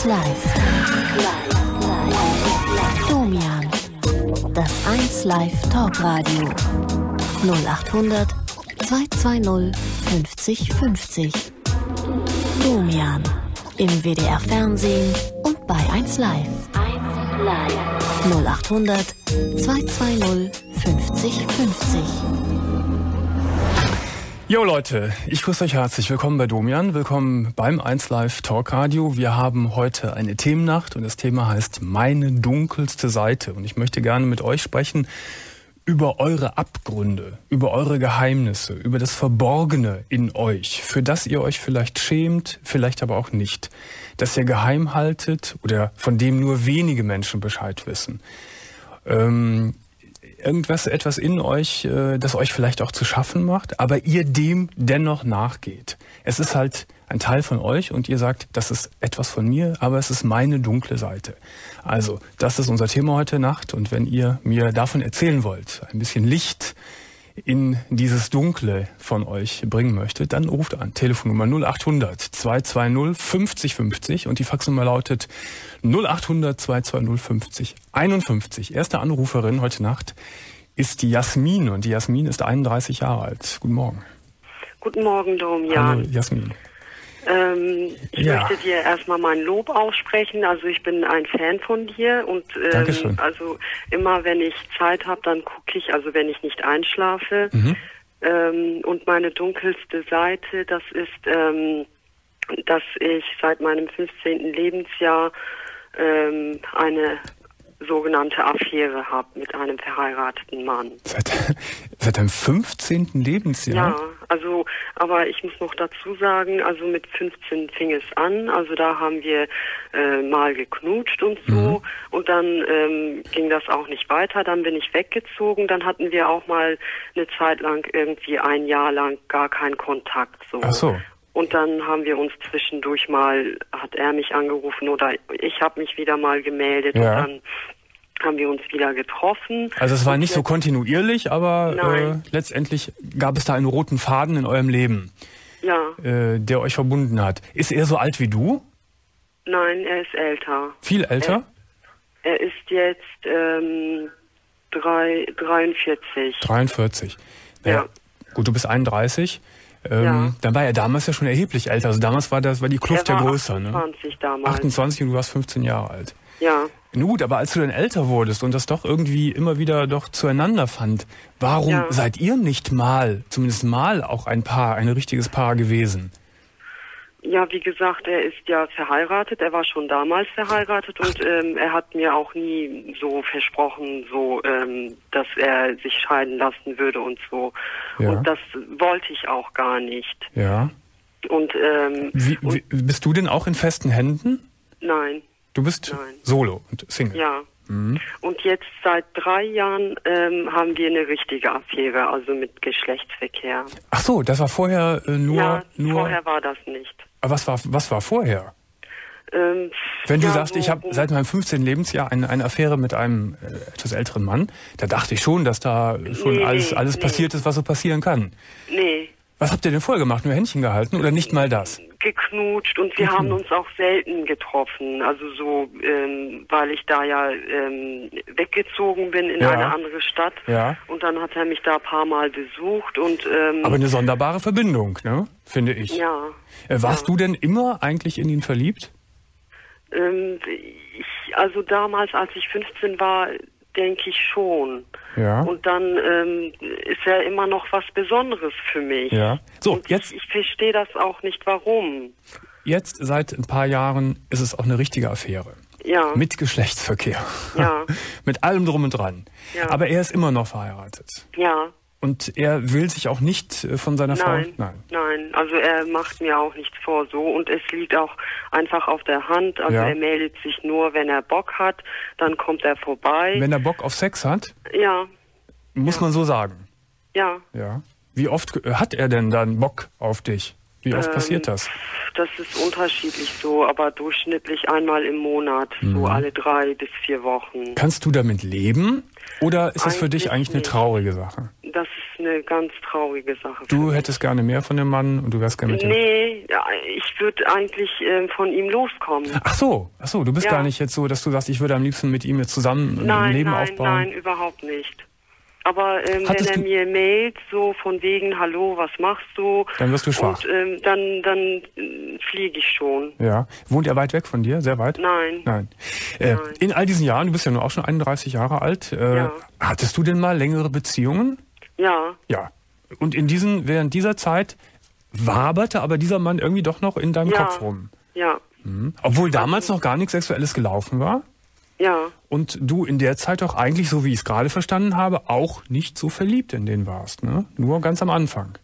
1 Live. Domian. Das 1 Live Talkradio. 0800 220 50 50. Domian. Im WDR Fernsehen und bei 1 Live. 0800 220 50 50. Jo Leute, ich grüße euch herzlich. Willkommen bei Domian, willkommen beim 1Live Talk Radio. Wir haben heute eine Themennacht und das Thema heißt Meine dunkelste Seite. Und ich möchte gerne mit euch sprechen über eure Abgründe, über eure Geheimnisse, über das Verborgene in euch, für das ihr euch vielleicht schämt, vielleicht aber auch nicht, das ihr geheim haltet oder von dem nur wenige Menschen Bescheid wissen. Ähm, irgendwas, etwas in euch, äh, das euch vielleicht auch zu schaffen macht, aber ihr dem dennoch nachgeht. Es ist halt ein Teil von euch und ihr sagt, das ist etwas von mir, aber es ist meine dunkle Seite. Also, das ist unser Thema heute Nacht und wenn ihr mir davon erzählen wollt, ein bisschen Licht in dieses Dunkle von euch bringen möchtet, dann ruft an. Telefonnummer 0800 220 50 50 und die Faxnummer lautet 0800 220 50 51. Erste Anruferin heute Nacht ist die Jasmin und die Jasmin ist 31 Jahre alt. Guten Morgen. Guten Morgen, Domian. Hallo Jasmin. Ähm, ich Ja. möchte dir erstmal mein Lob aussprechen. Also ich bin ein Fan von dir und ähm, also immer wenn ich Zeit habe, dann gucke ich, also wenn ich nicht einschlafe. Mhm. Ähm, und meine dunkelste Seite, das ist, ähm, dass ich seit meinem 15. Lebensjahr ähm, eine sogenannte Affäre habe mit einem verheirateten Mann. Seit, seit deinem 15. Lebensjahr? Ja, also, aber ich muss noch dazu sagen, also mit 15 fing es an, also da haben wir äh, mal geknutscht und so und dann ähm, ging das auch nicht weiter, dann bin ich weggezogen, dann hatten wir auch mal eine Zeit lang irgendwie ein Jahr lang gar keinen Kontakt so. Ach so. Und dann haben wir uns zwischendurch mal, hat er mich angerufen oder ich habe mich wieder mal gemeldet Ja. und dann haben wir uns wieder getroffen. Also es war nicht so kontinuierlich, aber äh, letztendlich gab es da einen roten Faden in eurem Leben, Ja, äh, der euch verbunden hat. Ist er so alt wie du? nein, er ist älter. Viel älter? Er ist jetzt ähm, drei, 43. 43. Ja. Gut, du bist 31. Ähm, Ja. Dann war er damals ja schon erheblich älter. Also damals war das war die Kluft ja größer. Ne? 28 damals. 28 und du warst 15 Jahre alt. Ja. Nun gut, aber als du dann älter wurdest und das doch irgendwie immer wieder doch zueinander fand, warum Ja. seid ihr nicht mal, zumindest mal auch ein Paar, ein richtiges Paar gewesen? Ja, wie gesagt, er ist ja verheiratet. Er war schon damals verheiratet und ähm, er hat mir auch nie so versprochen, so, ähm, dass er sich scheiden lassen würde und so. Ja. Und das wollte ich auch gar nicht. Ja. Und ähm, Wie, wie, bist du denn auch in festen Händen? nein, Du bist Nein. solo und Single. ja. Mhm. Und jetzt seit drei Jahren ähm, haben wir eine richtige Affäre, also mit Geschlechtsverkehr. Ach so, das war vorher äh, nur ja, nur. vorher war das nicht. Aber was war was war vorher? Ähm, Wenn du ja, sagst, ich habe seit meinem 15. Lebensjahr eine, eine Affäre mit einem äh, etwas älteren Mann, da dachte ich schon, dass da schon Nee, alles alles nee. passiert ist, was so passieren kann. Nee, Was habt ihr denn vorher gemacht? Nur Händchen gehalten oder nicht mal das? geknutscht und wir haben uns auch selten getroffen. Also so, ähm, weil ich da ja ähm, weggezogen bin in Ja. eine andere Stadt. Ja. Und dann hat er mich da ein paar Mal besucht und ähm, Aber eine sonderbare Verbindung, ne? Finde ich. ja. Äh, warst ja. du denn immer eigentlich in ihn verliebt? Ähm, ich, also damals, als ich 15 war, denke ich schon. Ja. Und dann ähm, ist er immer noch was Besonderes für mich. Ja. So, und jetzt- Ich, ich verstehe das auch nicht, warum. Jetzt seit ein paar Jahren ist es auch eine richtige Affäre. Ja. Mit Geschlechtsverkehr. Ja. Mit allem drum und dran. Ja. Aber er ist immer noch verheiratet. ja. Und er will sich auch nicht äh, von seiner Frau. Nein, nein, Also er macht mir auch nichts vor so und es liegt auch einfach auf der Hand. Also Ja. er meldet sich nur, wenn er Bock hat, dann kommt er vorbei. Wenn er Bock auf Sex hat, ja, muss man so sagen. ja. Ja. Wie oft äh, hat er denn dann Bock auf dich? Wie oft Ähm, passiert das? Das ist unterschiedlich so, aber durchschnittlich einmal im Monat, Mhm. so alle drei bis vier Wochen. Kannst du damit leben? Oder ist das für dich Eigentlich eine traurige Sache? Das ist eine ganz traurige Sache. Du hättest gerne mehr von dem Mann und du wärst gerne mit dem. Nee, ich würde eigentlich äh, von ihm loskommen. Ach so, ach so, du bist Ja. gar nicht jetzt so, dass du sagst, ich würde am liebsten mit ihm jetzt zusammen ein Nein, Leben nein, aufbauen. nein, überhaupt nicht. Aber ähm, wenn er mir mailt, so von wegen, hallo, was machst du? Dann wirst du schwach. Und ähm, dann, dann äh, fliege ich schon. Ja. Wohnt er weit weg von dir? Sehr weit? Nein. Nein. Äh, Nein. In all diesen Jahren, du bist ja nur auch schon 31 Jahre alt, äh, Ja. hattest du denn mal längere Beziehungen? Ja, Ja. Und in diesen, während dieser Zeit waberte aber dieser Mann irgendwie doch noch in deinem Ja. Kopf rum. ja, Mhm. Obwohl damals noch gar nichts Sexuelles gelaufen war. Ja. Und du in der Zeit doch eigentlich, so wie ich es gerade verstanden habe, auch nicht so verliebt in den warst, ne? Nur ganz am Anfang.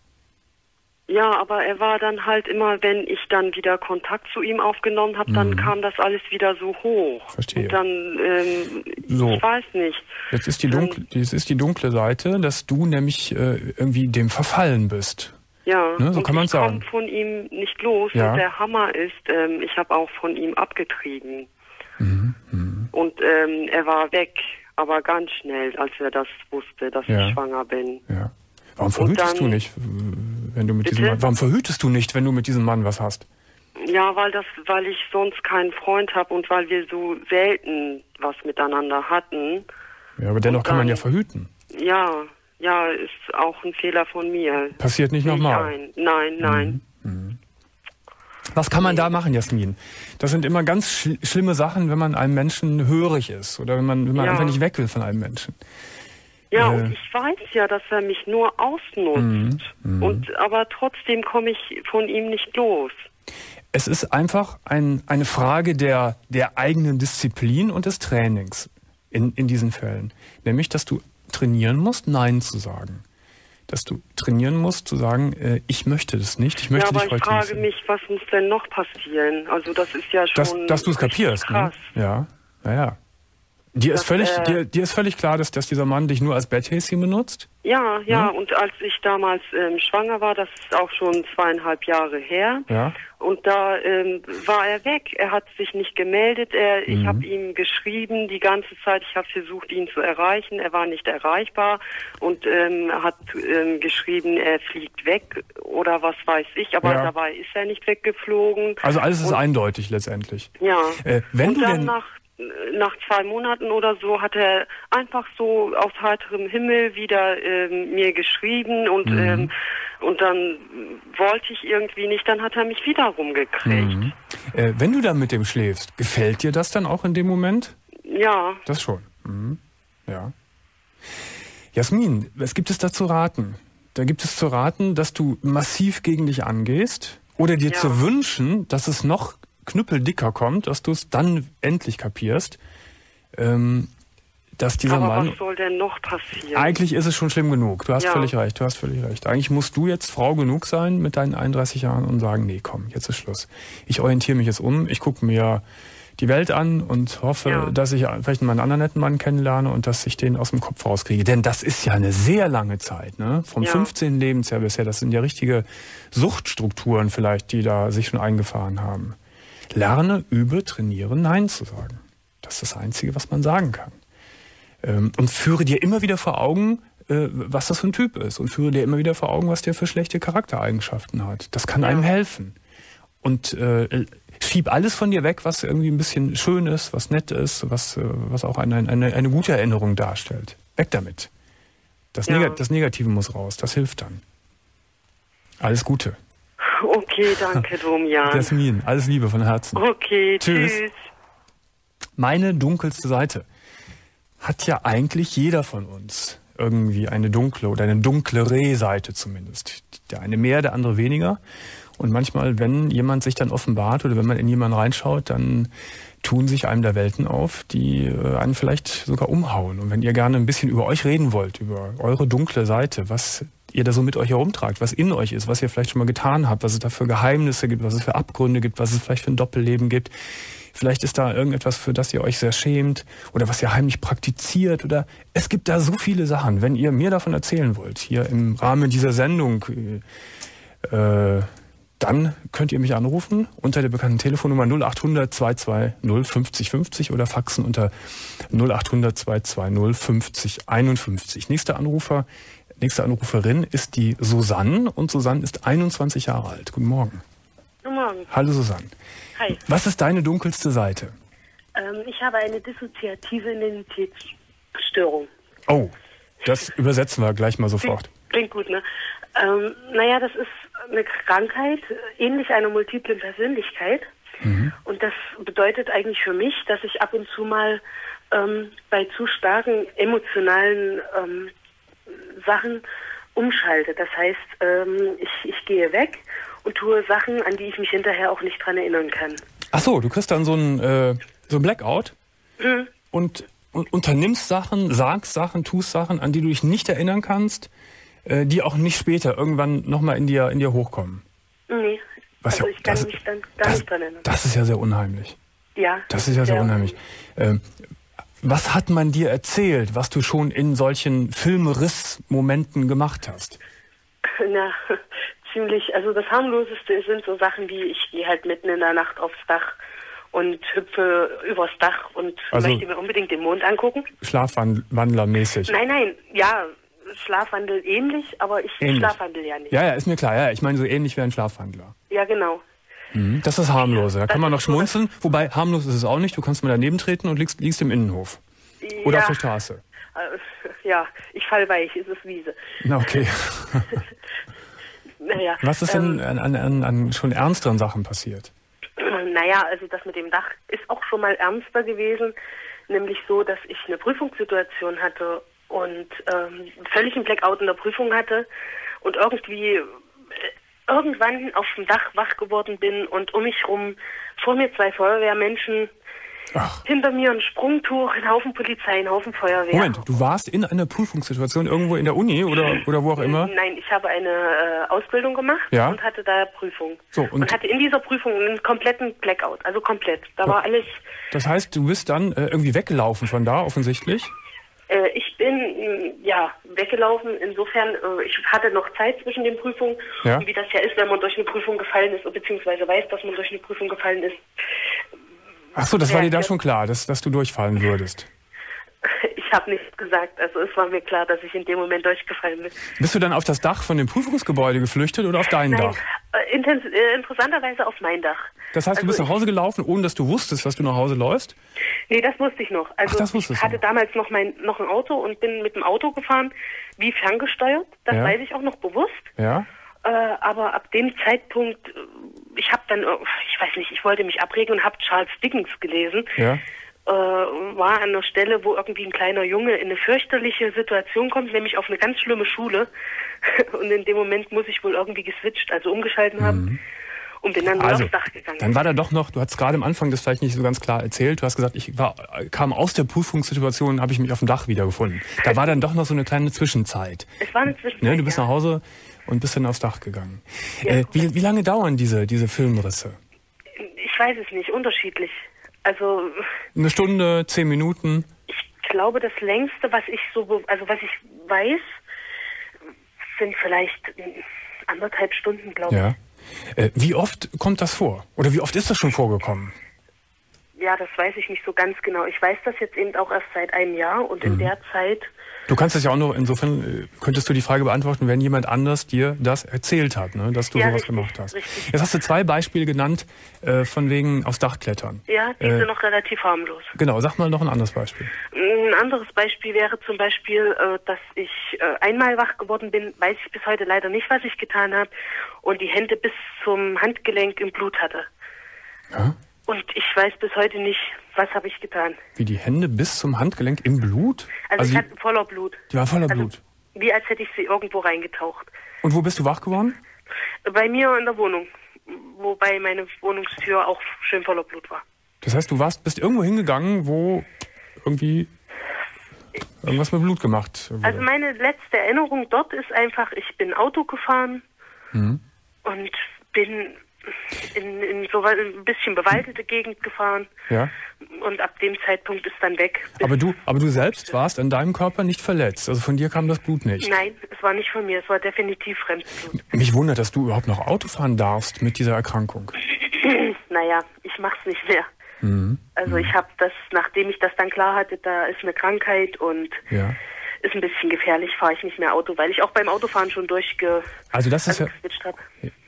Ja, aber er war dann halt immer, wenn ich dann wieder Kontakt zu ihm aufgenommen habe, dann kam das alles wieder so hoch. Mhm. Verstehe. Und dann, ähm, So. ich weiß nicht. Jetzt ist die dunkle, jetzt ist die dunkle Seite, dass du nämlich äh, irgendwie dem verfallen bist. Ja, Ne, so und kann man's ich sagen. komme von ihm nicht los. Ja. Und der Hammer ist, ähm, ich habe auch von ihm abgetrieben. Mhm, Und ähm, er war weg, aber ganz schnell, als er das wusste, dass Ja. ich schwanger bin. Ja. Warum verhütest dann- du nicht, wenn du mit diesem? Mann, warum verhütest du nicht, wenn du mit diesem Mann was hast? Ja, weil das, weil ich sonst keinen Freund habe und weil wir so selten was miteinander hatten. Ja, aber dennoch Und kann man dann- ja verhüten. Ja, ja, ist auch ein Fehler von mir. Passiert nicht nochmal. ein. Nein, nein. Was kann man da machen, Jasmin? Das sind immer ganz schl schlimme Sachen, wenn man einem Menschen hörig ist oder wenn man, wenn man Ja. einfach nicht weg will von einem Menschen. Ja, Äh. und ich weiß ja, dass er mich nur ausnutzt. Mhm, Und aber trotzdem komme ich von ihm nicht los. Es ist einfach ein, eine Frage der, der eigenen Disziplin und des Trainings in, in diesen Fällen. Nämlich, dass du trainieren musst, Nein zu sagen. Dass du trainieren musst, zu sagen, äh, ich möchte das nicht, ich möchte ja, aber ich frage mich, was muss denn noch passieren? Also das ist ja schon dass, dass du es kapierst. Ne? krass. Ja, ja, ja. Dir ist, Das, völlig, äh, dir, dir ist völlig klar, dass, dass dieser Mann dich nur als Betthäschen benutzt? Ja, ja, Hm? und als ich damals ähm, schwanger war, das ist auch schon zweieinhalb Jahre her. Ja. Und da ähm, war er weg. Er hat sich nicht gemeldet. Er, Ich Mhm. habe ihm geschrieben die ganze Zeit. Ich habe versucht, ihn zu erreichen. Er war nicht erreichbar und ähm, hat ähm, geschrieben, er fliegt weg oder was weiß ich. Aber Ja. dabei ist er nicht weggeflogen. Also alles ist Und- eindeutig letztendlich. Ja. Äh, wenn und du dann denn- nach nach zwei Monaten oder so hat er einfach so aus heiterem Himmel wieder ähm, mir geschrieben und Mhm. ähm, und dann wollte ich irgendwie nicht, dann hat er mich wieder rumgekriegt. Mhm. Äh, wenn du dann mit dem schläfst, gefällt dir das dann auch in dem Moment? Ja, Das schon. Mhm. Ja. Jasmin, was gibt es da zu raten? Da gibt es zu raten, dass du massiv gegen dich angehst oder dir Ja. zu wünschen, dass es noch knüppeldicker kommt, dass du es dann endlich kapierst, ähm, dass dieser aber Mann was soll denn noch passieren? Eigentlich ist es schon schlimm genug. Du hast Ja. völlig recht. Du hast völlig recht. Eigentlich musst du jetzt Frau genug sein mit deinen 31 Jahren und sagen, nee, komm, jetzt ist Schluss. Ich orientiere mich jetzt um. Ich gucke mir die Welt an und hoffe, Ja. dass ich vielleicht mal einen anderen netten Mann kennenlerne und dass ich den aus dem Kopf rauskriege. Denn das ist ja eine sehr lange Zeit, ne? Vom Ja. 15. Lebensjahr bisher. Das sind ja richtige Suchtstrukturen vielleicht, die da sich schon eingefahren haben. Lerne, übe, trainiere, Nein zu sagen. Das ist das Einzige, was man sagen kann. Ähm, und führe dir immer wieder vor Augen, äh, was das für ein Typ ist. Und führe dir immer wieder vor Augen, was der für schlechte Charaktereigenschaften hat. Das kann einem helfen. Und äh, schieb alles von dir weg, was irgendwie ein bisschen schön ist, was nett ist, was, äh, was auch eine, eine, eine gute Erinnerung darstellt. Weg damit. Das, Ja. Neg das Negative muss raus. Das hilft dann. Alles Gute. Okay, danke, Domian. Jasmin, alles Liebe von Herzen. Okay, Tschüss. tschüss. Meine dunkelste Seite hat ja eigentlich jeder von uns irgendwie eine dunkle oder eine dunklere Seite zumindest. Der eine mehr, der andere weniger. Und manchmal, wenn jemand sich dann offenbart oder wenn man in jemanden reinschaut, dann tun sich einem da Welten auf, die äh, einen vielleicht sogar umhauen. Und wenn ihr gerne ein bisschen über euch reden wollt, über eure dunkle Seite, was ihr da so mit euch herumtragt, was in euch ist, was ihr vielleicht schon mal getan habt, was es da für Geheimnisse gibt, was es für Abgründe gibt, was es vielleicht für ein Doppelleben gibt, Vielleicht ist da irgendetwas, für das ihr euch sehr schämt oder was ihr heimlich praktiziert oder es gibt da so viele Sachen. Wenn ihr mir davon erzählen wollt, hier im Rahmen dieser Sendung, äh, dann könnt ihr mich anrufen unter der bekannten Telefonnummer 0800 220 50 50 oder faxen unter 0800 220 50 51. Nächster Anrufer, nächste Anruferin ist die Susanne und Susanne ist 21 Jahre alt. Guten Morgen. Morgen. Hallo Susanne. Hi. Was ist deine dunkelste Seite? Ähm, ich habe eine dissoziative Identitätsstörung. Oh, das übersetzen wir gleich mal sofort. Klingt gut, ne? Ähm, naja, das ist eine Krankheit, ähnlich einer multiplen Persönlichkeit. Und das bedeutet eigentlich für mich, dass ich ab und zu mal ähm, bei zu starken emotionalen ähm, Sachen umschalte. Das heißt, ähm, ich, ich gehe weg und tue Sachen, an die ich mich hinterher auch nicht dran erinnern kann. Ach so, du kriegst dann so ein, äh, so ein Blackout Mhm. und, und unternimmst Sachen, sagst Sachen, tust Sachen, an die du dich nicht erinnern kannst, äh, die auch nicht später irgendwann nochmal in dir, in dir hochkommen. Nee, Was also ja- ich kann das- mich dann gar Das, nicht dran erinnern. das ist ja sehr unheimlich. ja, Das ist ja sehr unheimlich. Ähm, was hat man dir erzählt, was du schon in solchen Filmriss-Momenten gemacht hast? Na, ziemlich, also das harmloseste sind so Sachen wie, ich gehe halt mitten in der Nacht aufs Dach und hüpfe übers Dach und Also- möchte mir unbedingt den Mond angucken. Schlafwandlermäßig. Nein, nein, ja, Schlafwandel ähnlich, aber ich Ähnlich. schlafwandel ja nicht. Ja, ja, ist mir klar. Ja, ich meine so ähnlich wie ein Schlafwandler. Ja, genau. Mhm, Das ist harmloser. Da Das kann man noch so, schmunzeln. Wobei harmlos ist es auch nicht. Du kannst mal daneben treten und liegst, liegst im Innenhof. Oder ja, auf der Straße. Äh, ja, ich fall weich, es ist Wiese. Na, okay. Naja, Was ist ähm, denn an, an, an, an schon ernsteren Sachen passiert? Naja, also das mit dem Dach ist auch schon mal ernster gewesen, nämlich so, dass ich eine Prüfungssituation hatte und ähm, völlig einen Blackout in der Prüfung hatte und irgendwie äh, irgendwann auf dem Dach wach geworden bin und um mich rum vor mir zwei Feuerwehrmenschen, Ach, hinter mir ein Sprungtuch, ein Haufen Polizei, ein Haufen Feuerwehr. Moment, du warst in einer Prüfungssituation irgendwo in der Uni oder, oder wo auch immer? Nein, ich habe eine äh, Ausbildung gemacht Ja. und hatte da Prüfung. So, und- und, hatte in dieser Prüfung einen kompletten Blackout, also komplett. Da war alles Das heißt, du bist dann äh, irgendwie weggelaufen von da, offensichtlich? Äh, ich bin ja weggelaufen. Insofern, äh, ich hatte noch Zeit zwischen den Prüfungen. Ja. Und wie das ja ist, wenn man durch eine Prüfung gefallen ist, beziehungsweise weiß, dass man durch eine Prüfung gefallen ist. Ach so, das war dir da Ja. schon klar, dass, dass du durchfallen würdest. Ich habe nichts gesagt. Also es war mir klar, dass ich in dem Moment durchgefallen bin. Bist du dann auf das Dach von dem Prüfungsgebäude geflüchtet oder auf dein Nein, Dach? äh, intens äh, interessanterweise auf mein Dach. Das heißt, du Also bist nach ich- Hause gelaufen, ohne dass du wusstest, dass du nach Hause läufst? Nee, das wusste ich noch. Also Ach, das wusstest ich du hatte noch. damals noch mein noch ein Auto und bin mit dem Auto gefahren, wie ferngesteuert. Das Ja. weiß ich auch noch bewusst. Ja? Äh, aber ab dem Zeitpunkt, ich habe dann, ich weiß nicht, ich wollte mich abregen und habe Charles Dickens gelesen. Ja? Äh, war an einer Stelle, wo irgendwie ein kleiner Junge in eine fürchterliche Situation kommt, nämlich auf eine ganz schlimme Schule. Und in dem Moment muss ich wohl irgendwie geswitcht, also umgeschalten haben und bin dann Also, aufs Dach gegangen. dann war da doch noch, du hast gerade am Anfang das vielleicht nicht so ganz klar erzählt, du hast gesagt, ich war, kam aus der Prüfungssituation, habe ich mich auf dem Dach wiedergefunden. Da war dann doch noch so eine kleine Zwischenzeit. es war eine Zwischenzeit. Ne, du bist ja. nach Hause und bist dann aufs Dach gegangen. Ja, äh, wie, wie lange dauern diese, diese Filmrisse? Ich weiß es nicht, unterschiedlich. Also Eine Stunde, zehn Minuten? ich glaube, das längste, was ich so, also was ich weiß, sind vielleicht anderthalb Stunden, glaube ich. Ja. Äh, wie oft kommt das vor? Oder wie oft ist das schon vorgekommen? Ja, das weiß ich nicht so ganz genau. Ich weiß das jetzt eben auch erst seit einem Jahr und Mhm. in der Zeit, Du kannst das ja auch noch, insofern äh, könntest du die Frage beantworten, wenn jemand anders dir das erzählt hat, ne, dass du Ja, sowas richtig, gemacht hast. richtig. Jetzt hast du zwei Beispiele genannt, äh, von wegen aufs Dach klettern. ja, die Äh, sind noch relativ harmlos. Genau, sag mal noch ein anderes Beispiel. Ein anderes Beispiel wäre zum Beispiel, äh, dass ich äh, einmal wach geworden bin, weiß ich bis heute leider nicht, was ich getan habe, und die Hände bis zum Handgelenk im Blut hatte. Ja? Und ich weiß bis heute nicht, was habe ich getan. Wie die Hände bis zum Handgelenk im Blut? Also, ich die, hatte voller Blut. die war voller Also Blut. wie als hätte ich sie irgendwo reingetaucht. Und wo bist du wach geworden? Bei mir in der Wohnung, wobei meine Wohnungstür auch schön voller Blut war. Das heißt, du warst, bist irgendwo hingegangen, wo irgendwie irgendwas mit Blut gemacht wurde. Also meine letzte Erinnerung dort ist einfach, ich bin Auto gefahren Mhm. und bin in, in so ein bisschen bewaldete Gegend gefahren ja. und ab dem Zeitpunkt ist dann weg. Aber du, aber du selbst warst an deinem Körper nicht verletzt. Also von dir kam das Blut nicht. Nein, es war nicht von mir, es war definitiv Fremdblut. Mich wundert, dass du überhaupt noch Auto fahren darfst mit dieser Erkrankung. Naja, ich mach's nicht mehr. Mhm. Also ich habe das, nachdem ich das dann klar hatte, da ist eine Krankheit und Ja. Ist ein bisschen gefährlich, fahre ich nicht mehr Auto, weil ich auch beim Autofahren schon durchge Also das ist ja, habe.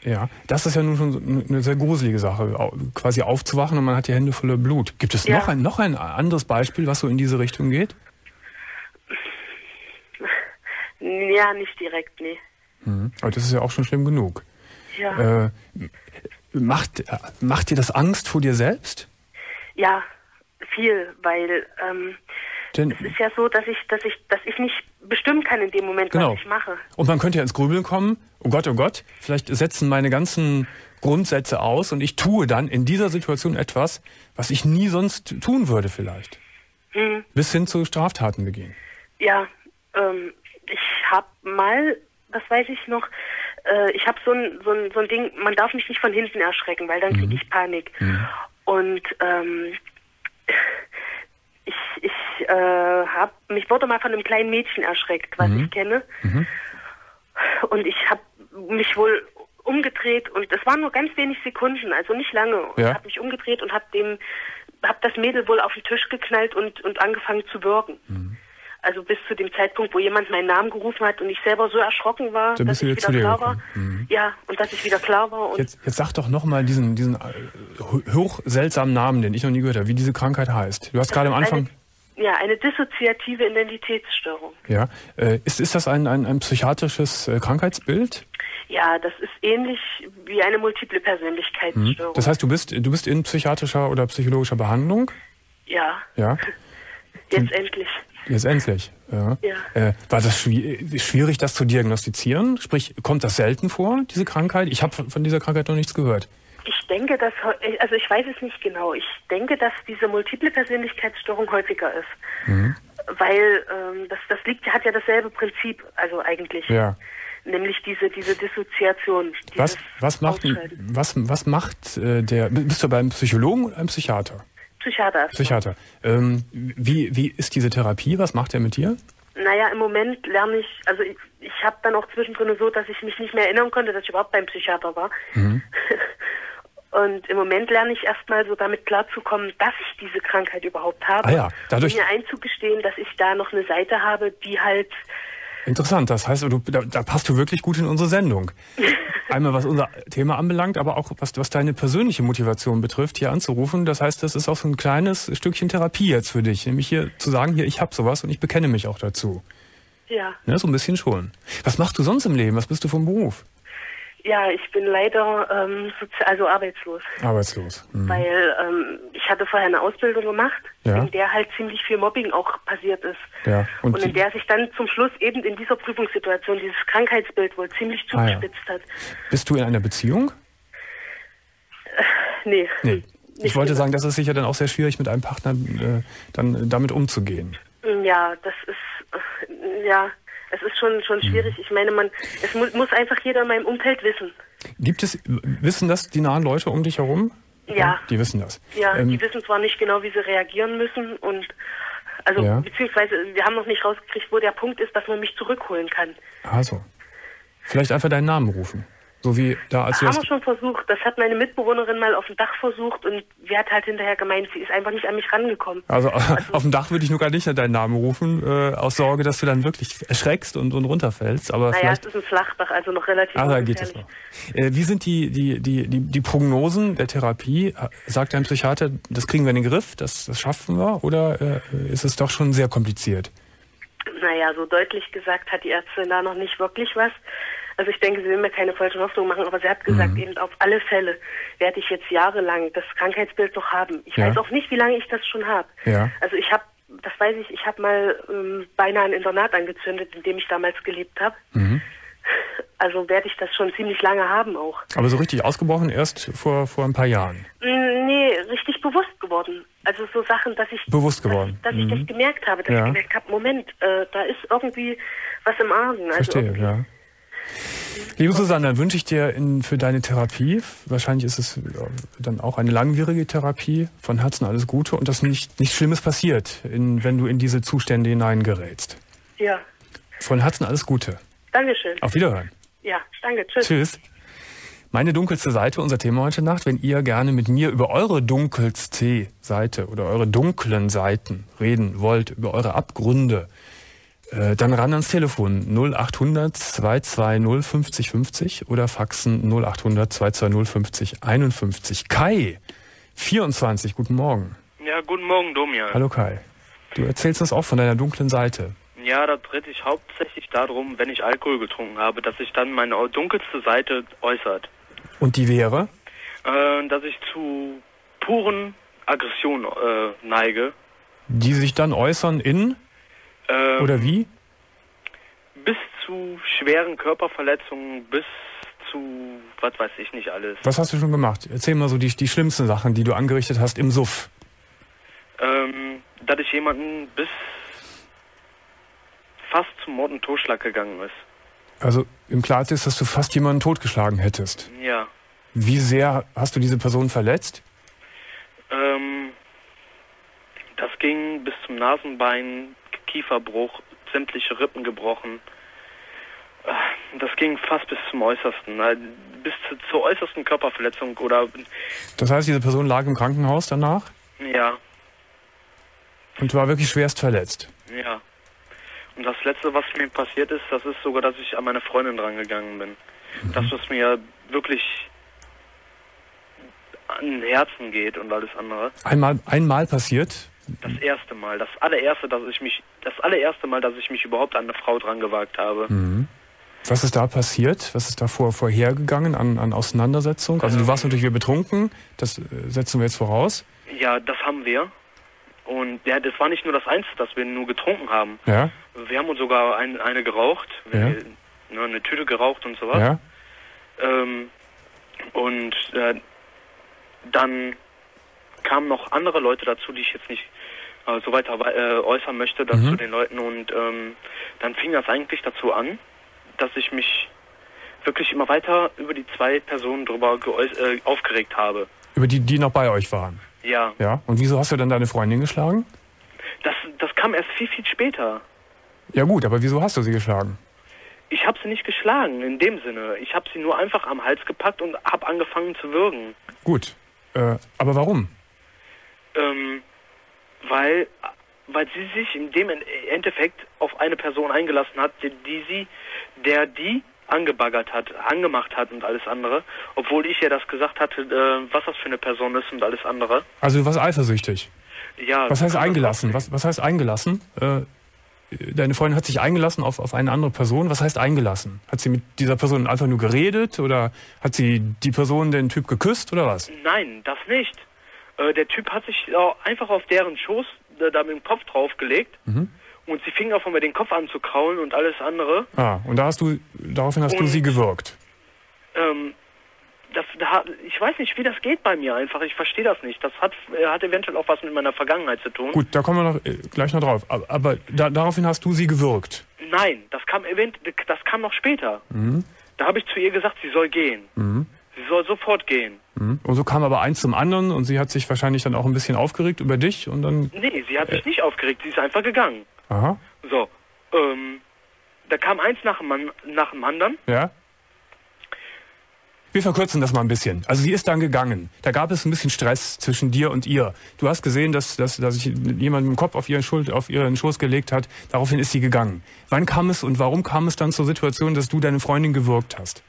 Ja, das ist ja nun schon eine sehr gruselige Sache, quasi aufzuwachen und man hat die Hände voller Blut. Gibt es ja. noch, ein, noch ein anderes Beispiel, was so in diese Richtung geht? Ja, nicht direkt, nee. Mhm. Aber das ist ja auch schon schlimm genug. Ja. Äh, macht, macht dir das Angst vor dir selbst? Ja, viel, weil ähm, Denn, es ist ja so, dass ich, dass ich, dass ich nicht bestimmen kann in dem Moment, genau. was ich mache. Und man könnte ja ins Grübeln kommen, oh Gott, oh Gott, vielleicht setzen meine ganzen Grundsätze aus und ich tue dann in dieser Situation etwas, was ich nie sonst tun würde vielleicht. Hm. Bis hin zu Straftaten begehen. Ja, ähm, ich habe mal, das weiß ich noch, äh, ich habe so ein, so, ein, so ein Ding, man darf mich nicht von hinten erschrecken, weil dann kriege mhm. ich Panik. Mhm. Und ähm, ich, ich äh, habe, mich wurde mal von einem kleinen Mädchen erschreckt, was mhm. ich kenne. Mhm. Und ich habe mich wohl umgedreht und es waren nur ganz wenig Sekunden, also nicht lange. Und ja. habe mich umgedreht und habe dem, habe das Mädel wohl auf den Tisch geknallt und und angefangen zu würgen. Mhm. Also bis zu dem Zeitpunkt, wo jemand meinen Namen gerufen hat und ich selber so erschrocken war, Dann dass ich wieder klar war. Mhm. Ja, und dass ich wieder klar war. Und jetzt, jetzt sag doch nochmal diesen, diesen äh, hoch seltsamen Namen, den ich noch nie gehört habe, wie diese Krankheit heißt. Du hast gerade am Anfang... Eine, ja, eine dissoziative Identitätsstörung. Ja, äh, ist, ist das ein, ein, ein psychiatrisches äh, Krankheitsbild? Ja, das ist ähnlich wie eine multiple Persönlichkeitsstörung. Mhm. Das heißt, du bist, du bist in psychiatrischer oder psychologischer Behandlung? Ja. Ja. Jetzt endlich. Jetzt endlich. Ja. ja. Äh, war das schwierig, das zu diagnostizieren? Sprich, kommt das selten vor, diese Krankheit? Ich habe von dieser Krankheit noch nichts gehört. Ich denke, dass, also ich weiß es nicht genau. Ich denke, dass diese multiple Persönlichkeitsstörung häufiger ist. Mhm. Weil ähm, das, das liegt, hat ja dasselbe Prinzip, also eigentlich. Ja. Nämlich diese, diese Dissoziation. Was, was macht, was, was macht äh, der, bist du beim Psychologen oder einem Psychiater? Psychiater. Psychiater. Ähm, wie, wie ist diese Therapie? Was macht er mit dir? Naja, im Moment lerne ich, also ich, ich habe dann auch zwischendrin so, dass ich mich nicht mehr erinnern konnte, dass ich überhaupt beim Psychiater war. Mhm. Und im Moment lerne ich erstmal so damit klarzukommen, dass ich diese Krankheit überhaupt habe. Ah ja, dadurch. Und mir einzugestehen, dass ich da noch eine Seite habe, die halt Interessant, das heißt, du, da, da, passt du wirklich gut in unsere Sendung. Einmal was unser Thema anbelangt, aber auch was, was deine persönliche Motivation betrifft, hier anzurufen. Das heißt, das ist auch so ein kleines Stückchen Therapie jetzt für dich, nämlich hier zu sagen, hier, ich habe sowas und ich bekenne mich auch dazu. Ja. ja. So ein bisschen schon. Was machst du sonst im Leben? Was bist du vom Beruf? Ja, ich bin leider ähm, also arbeitslos. Arbeitslos. Mhm. Weil ähm, ich hatte vorher eine Ausbildung gemacht, ja. in der halt ziemlich viel Mobbing auch passiert ist. Ja. Und, und in der sich dann zum Schluss eben in dieser Prüfungssituation dieses Krankheitsbild wohl ziemlich zugespitzt ah, ja. hat. Bist du in einer Beziehung? Äh, nee. Nee. Ich wollte genau. sagen, das ist sicher dann auch sehr schwierig, mit einem Partner äh, dann damit umzugehen. Ja, das ist äh, ja es ist schon, schon schwierig. Ich meine, man, es mu muss einfach jeder in meinem Umfeld wissen. Gibt es, wissen das die nahen Leute um dich herum? Ja. Die wissen das. Ja, ähm, die wissen zwar nicht genau, wie sie reagieren müssen und also ja. beziehungsweise wir haben noch nicht rausgekriegt, wo der Punkt ist, dass man mich zurückholen kann. Also. Vielleicht einfach deinen Namen rufen. So wie da als Haben wir schon versucht. Das hat meine Mitbewohnerin mal auf dem Dach versucht und sie hat halt hinterher gemeint, sie ist einfach nicht an mich rangekommen. Also, also auf dem Dach würde ich nur gar nicht deinen Namen rufen, äh, aus Sorge, dass du dann wirklich erschreckst und, und runterfällst. Aber naja, vielleicht... es ist ein Flachdach, also noch relativ Ah, da geht es noch. Äh, wie sind die, die, die, die, die Prognosen der Therapie? Sagt ein Psychiater, das kriegen wir in den Griff, das, das schaffen wir? Oder äh, ist es doch schon sehr kompliziert? Naja, so deutlich gesagt hat die Ärztin da noch nicht wirklich was. Also ich denke, sie will mir keine falschen Hoffnungen machen, aber sie hat gesagt, mhm. eben auf alle Fälle werde ich jetzt jahrelang das Krankheitsbild noch haben. Ich ja. weiß auch nicht, wie lange ich das schon habe. Ja. Also ich habe, das weiß ich, ich habe mal ähm, beinahe ein Internat angezündet, in dem ich damals gelebt habe. Mhm. Also werde ich das schon ziemlich lange haben auch. Aber so richtig ausgebrochen erst vor, vor ein paar Jahren? Mm, nee, richtig bewusst geworden. Also so Sachen, dass ich... Bewusst geworden. Dass, dass mhm. ich das gemerkt habe, dass ja. ich gemerkt habe, Moment, äh, da ist irgendwie was im Argen. Also Verstehe, ja. Liebe Susanne, dann wünsche ich dir in, für deine Therapie, wahrscheinlich ist es dann auch eine langwierige Therapie, von Herzen alles Gute und dass nicht, nichts Schlimmes passiert, in, wenn du in diese Zustände hineingerätst. Ja. Von Herzen alles Gute. Dankeschön. Auf Wiederhören. Ja, danke. Tschüss. Tschüss. Meine dunkelste Seite, unser Thema heute Nacht. Wenn ihr gerne mit mir über eure dunkelste Seite oder eure dunklen Seiten reden wollt, über eure Abgründe, dann ran ans Telefon 0800 220 50 50 oder faxen 0800 220 50 51. Kai, 24, guten Morgen. Ja, guten Morgen, Domian. Hallo Kai. Du erzählst uns auch von deiner dunklen Seite. Ja, da dreht sich hauptsächlich darum, wenn ich Alkohol getrunken habe, dass sich dann meine dunkelste Seite äußert. Und die wäre? Äh, dass ich zu puren Aggressionen äh, neige. Die sich dann äußern in? Ähm, Oder wie? Bis zu schweren Körperverletzungen, bis zu, was weiß ich nicht alles. Was hast du schon gemacht? Erzähl mal so die, die schlimmsten Sachen, die du angerichtet hast im Suff. Ähm, dass ich jemanden bis fast zum Mord und Totschlag gegangen ist. Also im Klartext, dass du fast jemanden totgeschlagen hättest. Ja. Wie sehr hast du diese Person verletzt? Ähm, das ging bis zum Nasenbein, Kieferbruch, sämtliche Rippen gebrochen. Äh, Das ging fast bis zum Äußersten, äh, bis zu, zur äußersten Körperverletzung oder Das heißt, diese Person lag im Krankenhaus danach ja, und war wirklich schwerst verletzt. ja. Und das letzte, was mir passiert ist, das ist sogar, dass ich an meine Freundin drangegangen bin. Das, was mir wirklich an Herzen geht und alles andere. Einmal, einmal passiert. Das erste Mal, das allererste, dass ich mich, das allererste Mal, dass ich mich überhaupt an eine Frau dran gewagt habe. Mhm. Was ist da passiert? Was ist da vor, vorhergegangen an, an Auseinandersetzung? Also du warst natürlich wieder betrunken, das äh, setzen wir jetzt voraus. Ja, das haben wir. Und ja, das war nicht nur das Einzige, dass wir nur getrunken haben. Ja, Wir haben uns sogar ein, eine geraucht, Ja. wir, ne, eine Tüte geraucht und sowas. ja. Ähm, und äh, dann kamen noch andere Leute dazu, die ich jetzt nicht äh, so weiter äh, äußern möchte, dazu Mhm. den Leuten. Und ähm, dann fing das eigentlich dazu an, dass ich mich wirklich immer weiter über die zwei Personen drüber äh, aufgeregt habe. Über die, die noch bei euch waren. Ja, Ja. Und wieso hast du dann deine Freundin geschlagen? das, das kam erst viel, viel später. Ja gut, aber wieso hast du sie geschlagen? Ich habe sie nicht geschlagen, in dem Sinne. Ich habe sie nur einfach am Hals gepackt und habe angefangen zu würgen. Gut. Äh, aber warum? Ähm, weil, weil sie sich in dem Endeffekt auf eine Person eingelassen hat, die, die sie, der die angebaggert hat, angemacht hat und alles andere, obwohl ich ihr das gesagt hatte, äh, was das für eine Person ist und alles andere. Also du warst eifersüchtig. Ja. Was heißt eingelassen? Was, was heißt eingelassen? Äh, deine Freundin hat sich eingelassen auf, auf eine andere Person. Was heißt eingelassen? Hat sie mit dieser Person einfach nur geredet oder hat sie die Person, den Typ geküsst oder was? Nein, das nicht. Äh, der Typ hat sich einfach auf deren Schoß äh, da mit dem Kopf draufgelegt Mhm. und sie fing auf einmal den Kopf an zu kraulen und alles andere. Ah, und da hast du, daraufhin hast du Und- sie gewürgt. Ähm, das, da, ich weiß nicht, wie das geht bei mir einfach. Ich verstehe das nicht. Das hat, äh, hat eventuell auch was mit meiner Vergangenheit zu tun. Gut, da kommen wir noch, äh, gleich noch drauf. Aber, aber da, daraufhin hast du sie gewürgt. Nein, das kam event, das kam noch später. Mhm. Da habe ich zu ihr gesagt, sie soll gehen. Mhm. Sie soll sofort gehen. Mhm. Und so kam aber eins zum anderen und sie hat sich wahrscheinlich dann auch ein bisschen aufgeregt über dich und dann, Nee, sie hat sich nicht aufgeregt. Sie ist einfach gegangen. aha, So, ähm, da kam eins nach dem, Mann- nach dem anderen. ja. Wir verkürzen das mal ein bisschen. Also sie ist dann gegangen. Da gab es ein bisschen Stress zwischen dir und ihr. Du hast gesehen, dass, dass, dass sich jemand mit dem Kopf auf ihren, Schuld, auf ihren Schoß gelegt hat. Daraufhin ist sie gegangen. Wann kam es und warum kam es dann zur Situation, dass du deine Freundin gewürgt hast?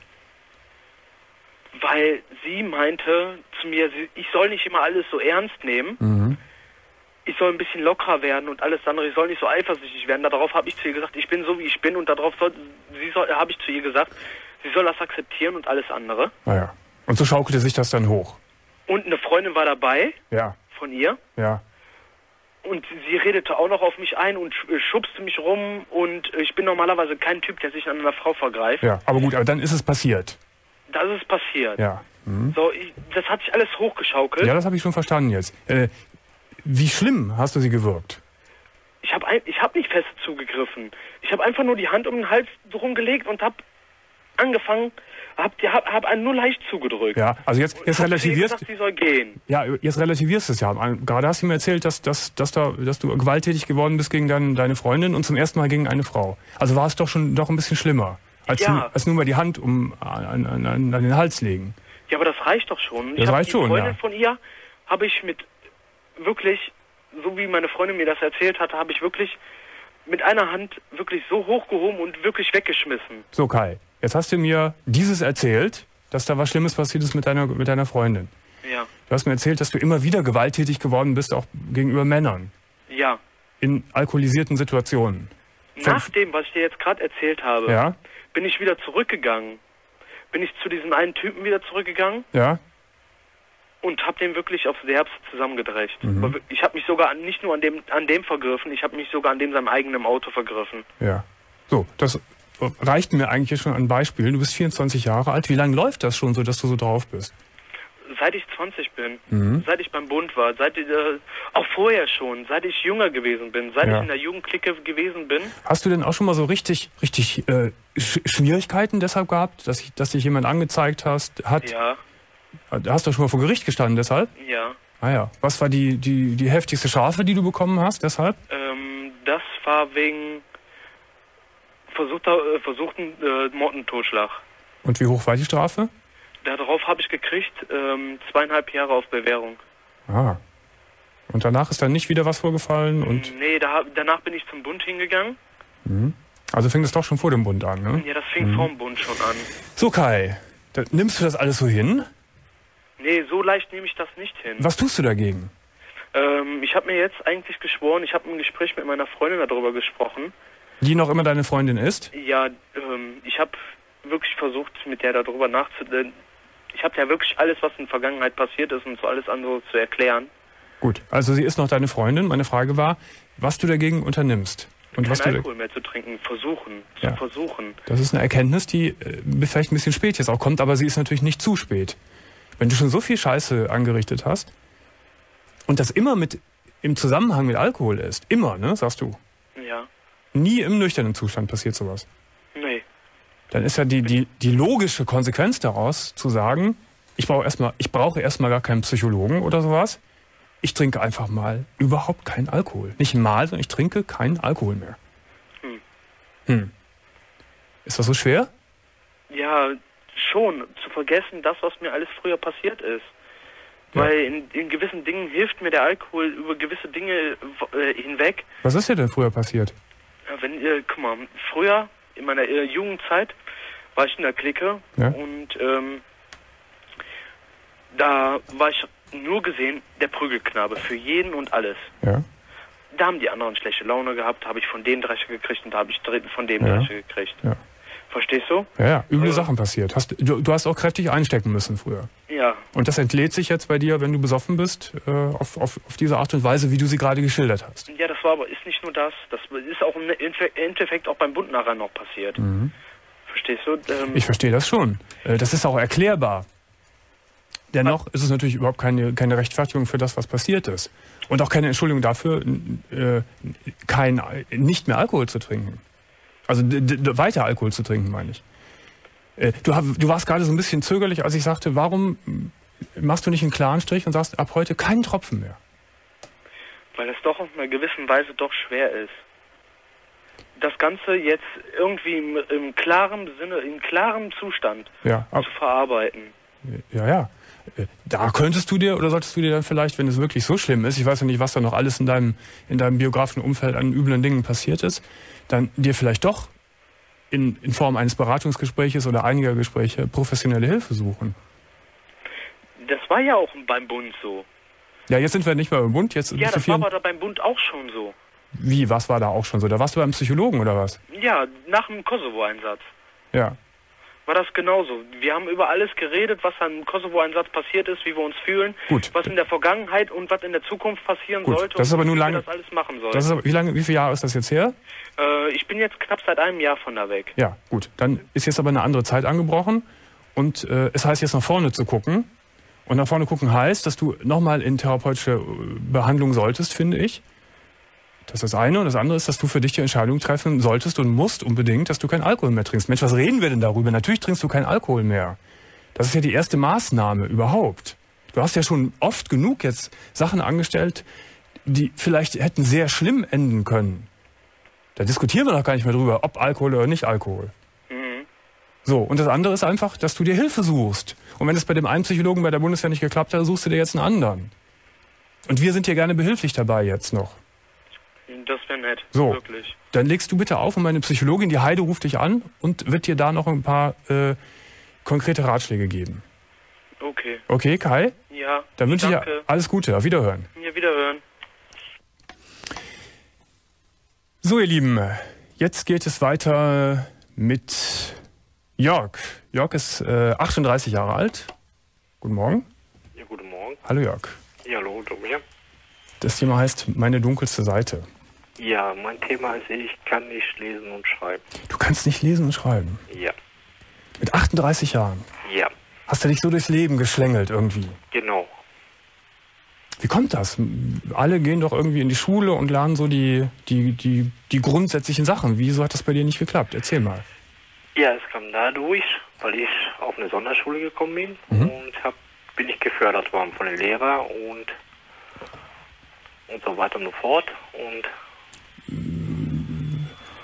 Weil sie meinte zu mir, sie, ich soll nicht immer alles so ernst nehmen. Mhm. Ich soll ein bisschen lockerer werden und alles andere. Ich soll nicht so eifersüchtig werden. Darauf habe ich zu ihr gesagt, ich bin so wie ich bin und darauf soll, sie soll, habe ich zu ihr gesagt, sie soll das akzeptieren und alles andere. Naja. Und so schaukelte sich das dann hoch. Und eine Freundin war dabei Ja, von ihr ja. und sie redete auch noch auf mich ein und äh, schubste mich rum und äh, ich bin normalerweise kein Typ, der sich an einer Frau vergreift. Ja, aber gut, aber dann ist es passiert. Das ist passiert. Ja. Mhm. So, ich, das hat sich alles hochgeschaukelt. Ja, das habe ich schon verstanden jetzt. Äh, wie schlimm hast du sie gewürgt? Ich habe ich hab nicht fest zugegriffen. Ich habe einfach nur die Hand um den Hals rumgelegt und habe angefangen, habe hab, hab einen nur leicht zugedrückt. Ja, also jetzt, jetzt relativierst, gesagt, sie soll gehen. ja, jetzt relativierst du es ja. Gerade hast du mir erzählt, dass, dass, dass, da, dass du gewalttätig geworden bist gegen dein, deine Freundin und zum ersten Mal gegen eine Frau. Also war es doch schon doch ein bisschen schlimmer, als, Ja. nur, als nur mal die Hand um an, an, an, an den Hals legen. Ja, aber das reicht doch schon. Das ich reicht schon, Freundin ja. von ihr habe ich mit wirklich, so wie meine Freundin mir das erzählt hatte, habe ich wirklich mit einer Hand wirklich so hochgehoben und wirklich weggeschmissen. So, Kai, jetzt hast du mir dieses erzählt, dass da was Schlimmes passiert ist mit deiner, mit deiner Freundin. Ja. Du hast mir erzählt, dass du immer wieder gewalttätig geworden bist, auch gegenüber Männern. Ja. In alkoholisierten Situationen. Nach dem, was ich dir jetzt gerade erzählt habe, Ja? bin ich wieder zurückgegangen. Bin ich zu diesem einen Typen wieder zurückgegangen Ja? und habe den wirklich aufs Derbste zusammengedrecht. Mhm. Ich habe mich sogar nicht nur an dem, an dem vergriffen, ich habe mich sogar an dem seinem eigenen Auto vergriffen. Ja. So, das reicht mir eigentlich schon an Beispielen. Du bist 24 Jahre alt. Wie lange läuft das schon so, dass du so drauf bist? Seit ich 20 bin, Mhm. seit ich beim Bund war, seit äh, auch vorher schon, seit ich jünger gewesen bin, seit Ja. ich in der Jugendklicke gewesen bin. Hast du denn auch schon mal so richtig, richtig äh, Sch Schwierigkeiten deshalb gehabt, dass, ich, dass dich jemand angezeigt hast, hat? Ja, Hast du schon mal vor Gericht gestanden deshalb? ja. Ah ja. Was war die, die, die heftigste Strafe, die du bekommen hast deshalb? Ähm, das war wegen versuchter, äh, versuchten äh, Mordentotschlag. Und wie hoch war die Strafe? Darauf habe ich gekriegt ähm, zweieinhalb Jahre auf Bewährung. Ah. Und danach ist dann nicht wieder was vorgefallen und Nee, da, danach bin ich zum Bund hingegangen. also fing es doch schon vor dem Bund an, ne? Ja, das fing vorm Bund schon an. So Kai, da, nimmst du das alles so hin? Nee, so leicht nehme ich das nicht hin. Was tust du dagegen? Ähm, ich habe mir jetzt eigentlich geschworen, ich habe im Gespräch mit meiner Freundin darüber gesprochen. Die noch immer deine Freundin ist? Ja, ähm, ich habe wirklich versucht, mit der darüber nachzudenken. Ich habe ja wirklich alles, was in der Vergangenheit passiert ist und so alles andere zu erklären. Gut, also sie ist noch deine Freundin. Meine Frage war, was du dagegen unternimmst. Und was Kein du, Alkohol mehr zu trinken, versuchen, Ja. zu versuchen. das ist eine Erkenntnis, die äh, vielleicht ein bisschen spät jetzt auch kommt, aber sie ist natürlich nicht zu spät. Wenn du schon so viel Scheiße angerichtet hast und das immer mit im Zusammenhang mit Alkohol ist, immer, ne, sagst du, Ja, nie im nüchternen Zustand passiert sowas. Dann ist ja die, die, die logische Konsequenz daraus zu sagen, ich brauche erstmal, ich brauche erstmal gar keinen Psychologen oder sowas. Ich trinke einfach mal überhaupt keinen Alkohol. Nicht mal, sondern ich trinke keinen Alkohol mehr. Hm. Hm. Ist das so schwer? Ja, schon. Zu vergessen, das, was mir alles früher passiert ist. Ja. Weil in, in gewissen Dingen hilft mir der Alkohol über gewisse Dinge äh, hinweg. Was ist dir denn früher passiert? Ja, wenn ihr, guck mal, früher, in meiner äh, Jugendzeit, war ich in der Clique Ja. und ähm, da war ich nur gesehen der Prügelknabe für jeden und alles. Ja. Da haben die anderen schlechte Laune gehabt, habe ich von dem Drescher gekriegt und da habe ich dritten von dem Ja. Drescher gekriegt. Ja. Verstehst du? Ja, ja, üble Ja. Sachen passiert. Hast, du, du hast auch kräftig einstecken müssen früher. Ja, Und das entlädt sich jetzt bei dir, wenn du besoffen bist, äh, auf, auf, auf diese Art und Weise, wie du sie gerade geschildert hast. ja, das war aber ist nicht nur das, das ist auch im Endeffekt- auch beim Bund nachher noch passiert. Verstehst du? Ähm, Ich verstehe das schon. Äh, Das ist auch erklärbar. Dennoch ist es natürlich überhaupt keine, keine Rechtfertigung für das, was passiert ist. Und auch keine Entschuldigung dafür, äh, kein, nicht mehr Alkohol zu trinken. Also weiter Alkohol zu trinken, meine ich. Äh, Du, hab, du warst gerade so ein bisschen zögerlich, als ich sagte, warum machst du nicht einen klaren Strich und sagst, ab heute keinen Tropfen mehr? weil es doch auf einer gewissen Weise doch schwer ist. Das Ganze jetzt irgendwie im, im klaren Sinne, in klarem Zustand Ja, zu verarbeiten. Ja, ja. Äh, Da könntest du dir oder solltest du dir dann vielleicht, wenn es wirklich so schlimm ist, ich weiß ja nicht, was da noch alles in deinem, in deinem biografischen Umfeld an üblen Dingen passiert ist, dann dir vielleicht doch in, in Form eines Beratungsgespräches oder einiger Gespräche professionelle Hilfe suchen. Das war ja auch beim Bund so. Ja, jetzt sind wir nicht mehr im Bund, jetzt Ja, das war aber da beim Bund auch schon so. Wie, was war da auch schon so? Da warst du beim Psychologen oder was? Ja, nach dem Kosovo-Einsatz Ja. War das genauso. Wir haben über alles geredet, was am Kosovo-Einsatz passiert ist, wie wir uns fühlen, Gut. was in der Vergangenheit und was in der Zukunft passieren Gut, sollte das ist und aber nun lange- das alles machen sollen. Das ist, aber- wie lange, wie viele Jahre ist das jetzt her? äh, ich bin jetzt knapp seit einem Jahr von da weg. Ja, gut. Dann ist jetzt aber eine andere Zeit angebrochen und äh, es heißt jetzt nach vorne zu gucken. Und nach vorne gucken heißt, dass du nochmal in therapeutische äh, Behandlung solltest, finde ich. Das ist das eine. Und das andere ist, dass du für dich die Entscheidung treffen solltest und musst unbedingt, dass du keinen Alkohol mehr trinkst. Mensch, was reden wir denn darüber? Natürlich trinkst du keinen Alkohol mehr. Das ist ja die erste Maßnahme überhaupt. Du hast ja schon oft genug jetzt Sachen angestellt, die vielleicht hätten sehr schlimm enden können. Da diskutieren wir noch gar nicht mehr drüber, ob Alkohol oder nicht Alkohol. Mhm. So, und das andere ist einfach, dass du dir Hilfe suchst. Und wenn es bei dem einen Psychologen bei der Bundeswehr nicht geklappt hat, suchst du dir jetzt einen anderen. Und wir sind hier gerne behilflich dabei jetzt noch. Das wäre nett. So. Wirklich. Dann legst du bitte auf und meine Psychologin, die Heide, ruft dich an und wird dir da noch ein paar äh, konkrete Ratschläge geben. Okay. Okay, Kai? Ja. Dann wünsche ich dir danke. alles Gute. Auf Wiederhören. Ja, wiederhören. So, ihr Lieben, jetzt geht es weiter mit Jörg. Jörg ist äh, 38 Jahre alt. Guten Morgen. Ja, guten Morgen. Hallo Jörg. Ja, hallo, Domian. Das Thema heißt Meine dunkelste Seite. Ja, mein Thema ist, ich kann nicht lesen und schreiben. Du kannst nicht lesen und schreiben. Ja, Mit 38 Jahren ja, hast du dich so durchs Leben geschlängelt irgendwie. genau. Wie kommt das? Alle gehen doch irgendwie in die Schule und lernen so die, die, die, die grundsätzlichen Sachen. Wieso hat das bei dir nicht geklappt? Erzähl mal. Ja, es kam dadurch, weil ich auf eine Sonderschule gekommen bin und hab, bin ich gefördert worden von den Lehrern und, und so weiter und so fort. Und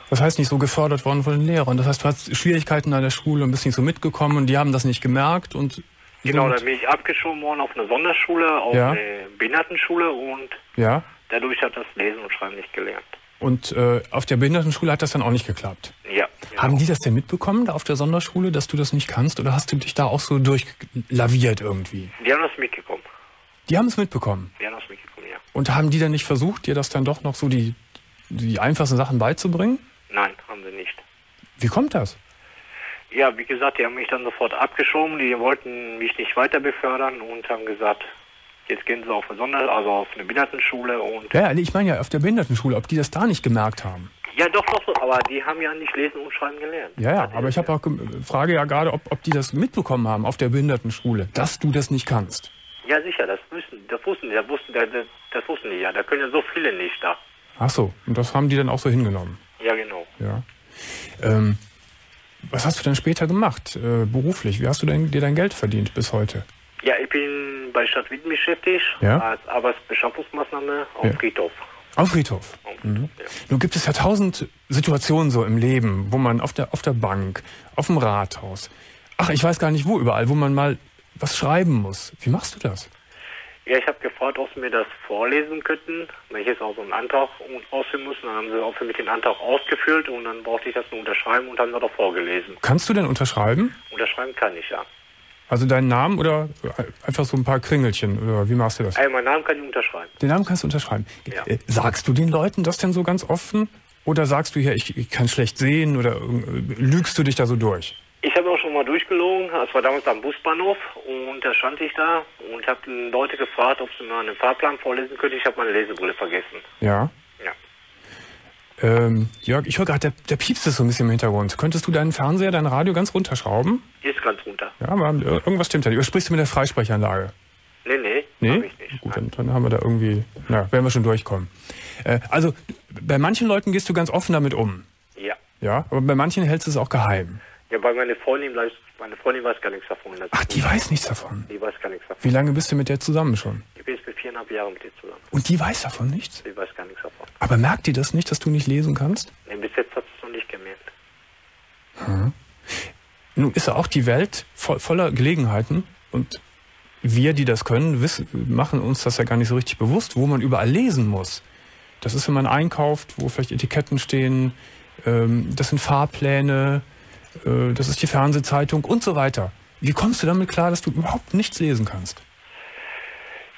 Das heißt nicht so gefördert worden von den Lehrern. Das heißt, du hast Schwierigkeiten an der Schule und bist nicht so mitgekommen und die haben das nicht gemerkt und genau, dann bin ich abgeschoben worden auf eine Sonderschule, auf Ja. eine Behindertenschule und ja. dadurch hat das Lesen und Schreiben nicht gelernt. Und äh, auf der Behindertenschule hat das dann auch nicht geklappt. Ja, genau. Haben die das denn mitbekommen da auf der Sonderschule, dass du das nicht kannst? Oder hast du dich da auch so durchlaviert irgendwie? Die haben das mitgekommen. Die haben es mitbekommen. Die haben das mitgekommen, ja. Und haben die dann nicht versucht, dir das dann doch noch so die, die einfachsten Sachen beizubringen? Nein, haben sie nicht. Wie kommt das? Ja, wie gesagt, die haben mich dann sofort abgeschoben. Die wollten mich nicht weiter befördern und haben gesagt, jetzt gehen sie auf eine Sonder, also auf eine Behindertenschule und Ja, ich meine ja auf der Behindertenschule, ob die das da nicht gemerkt haben. ja, doch, doch, doch, aber die haben ja nicht lesen und schreiben gelernt. Ja, ja, aber ich habe auch frage ja gerade, ob, ob die das mitbekommen haben auf der Behindertenschule, dass du das nicht kannst. Ja, sicher, das wussten, das wussten das wussten, das, das wussten die ja. Da können ja so viele nicht da. Ach so, und das haben die dann auch so hingenommen. Ja, genau. Ja. Ähm, was hast du denn später gemacht, äh, beruflich? Wie hast du denn, dir dein Geld verdient bis heute? Ja, ich bin bei Stadt Wien beschäftigt Ja. als Arbeitsbeschaffungsmaßnahme auf Ja. Friedhof. Auf Friedhof. Auf Mhm. Friedhof, ja. Nun gibt es ja tausend Situationen so im Leben, wo man auf der, auf der Bank, auf dem Rathaus, ach, ich weiß gar nicht wo überall, wo man mal was schreiben muss. Wie machst du das? Ja, ich habe gefragt, ob sie mir das vorlesen könnten, weil ich jetzt auch so einen Antrag ausfüllen muss. Dann haben sie auch für mich den Antrag ausgefüllt und dann brauchte ich das nur unterschreiben und haben mir doch vorgelesen. Kannst du denn unterschreiben? Unterschreiben kann ich ja. Also deinen Namen oder einfach so ein paar Kringelchen? Oder wie machst du das? Also meinen Namen kann ich unterschreiben. Den Namen kannst du unterschreiben. Ja. Äh, Sagst du den Leuten das denn so ganz offen? Oder sagst du hier, ich, ich kann schlecht sehen? Oder äh, lügst du dich da so durch? Ich habe auch schon mal durchgelogen. Es war damals am Busbahnhof und da stand ich da und habe Leute gefragt, ob sie mir einen Fahrplan vorlesen könnten. Ich habe meine Lesebrille vergessen. Ja. Ja. Ähm, Jörg, ich höre gerade, der, der piepst es so ein bisschen im Hintergrund. Könntest du deinen Fernseher, dein Radio ganz runterschrauben? Ist ganz runter. Ja, aber äh, irgendwas stimmt da. nicht. Oder sprichst du mit der Freisprechanlage? Nee, nee, Nee? habe ich nicht. Gut, dann, dann haben wir da irgendwie, na, werden wir schon durchkommen. Äh, also, bei manchen Leuten gehst du ganz offen damit um. Ja. Ja, aber bei manchen hältst du es auch geheim. Ja, bei meiner Freundin, meine Freundin weiß gar nichts davon. Das- Ach, die weiß nichts davon. Die weiß gar nichts davon. Wie lange bist du mit der zusammen schon? Ich bin jetzt mit viereinhalb Jahren mit ihr zusammen. Und die weiß davon nichts? Die weiß gar nichts davon. Aber merkt die das nicht, dass du nicht lesen kannst? Nee, bis jetzt hat sie es noch nicht gemerkt. Nun ist ja auch die Welt vo voller Gelegenheiten und wir, die das können, wissen, machen uns das ja gar nicht so richtig bewusst, wo man überall lesen muss. Das ist, wenn man einkauft, wo vielleicht Etiketten stehen, ähm, das sind Fahrpläne, äh, das ist die Fernsehzeitung und so weiter. Wie kommst du damit klar, dass du überhaupt nichts lesen kannst?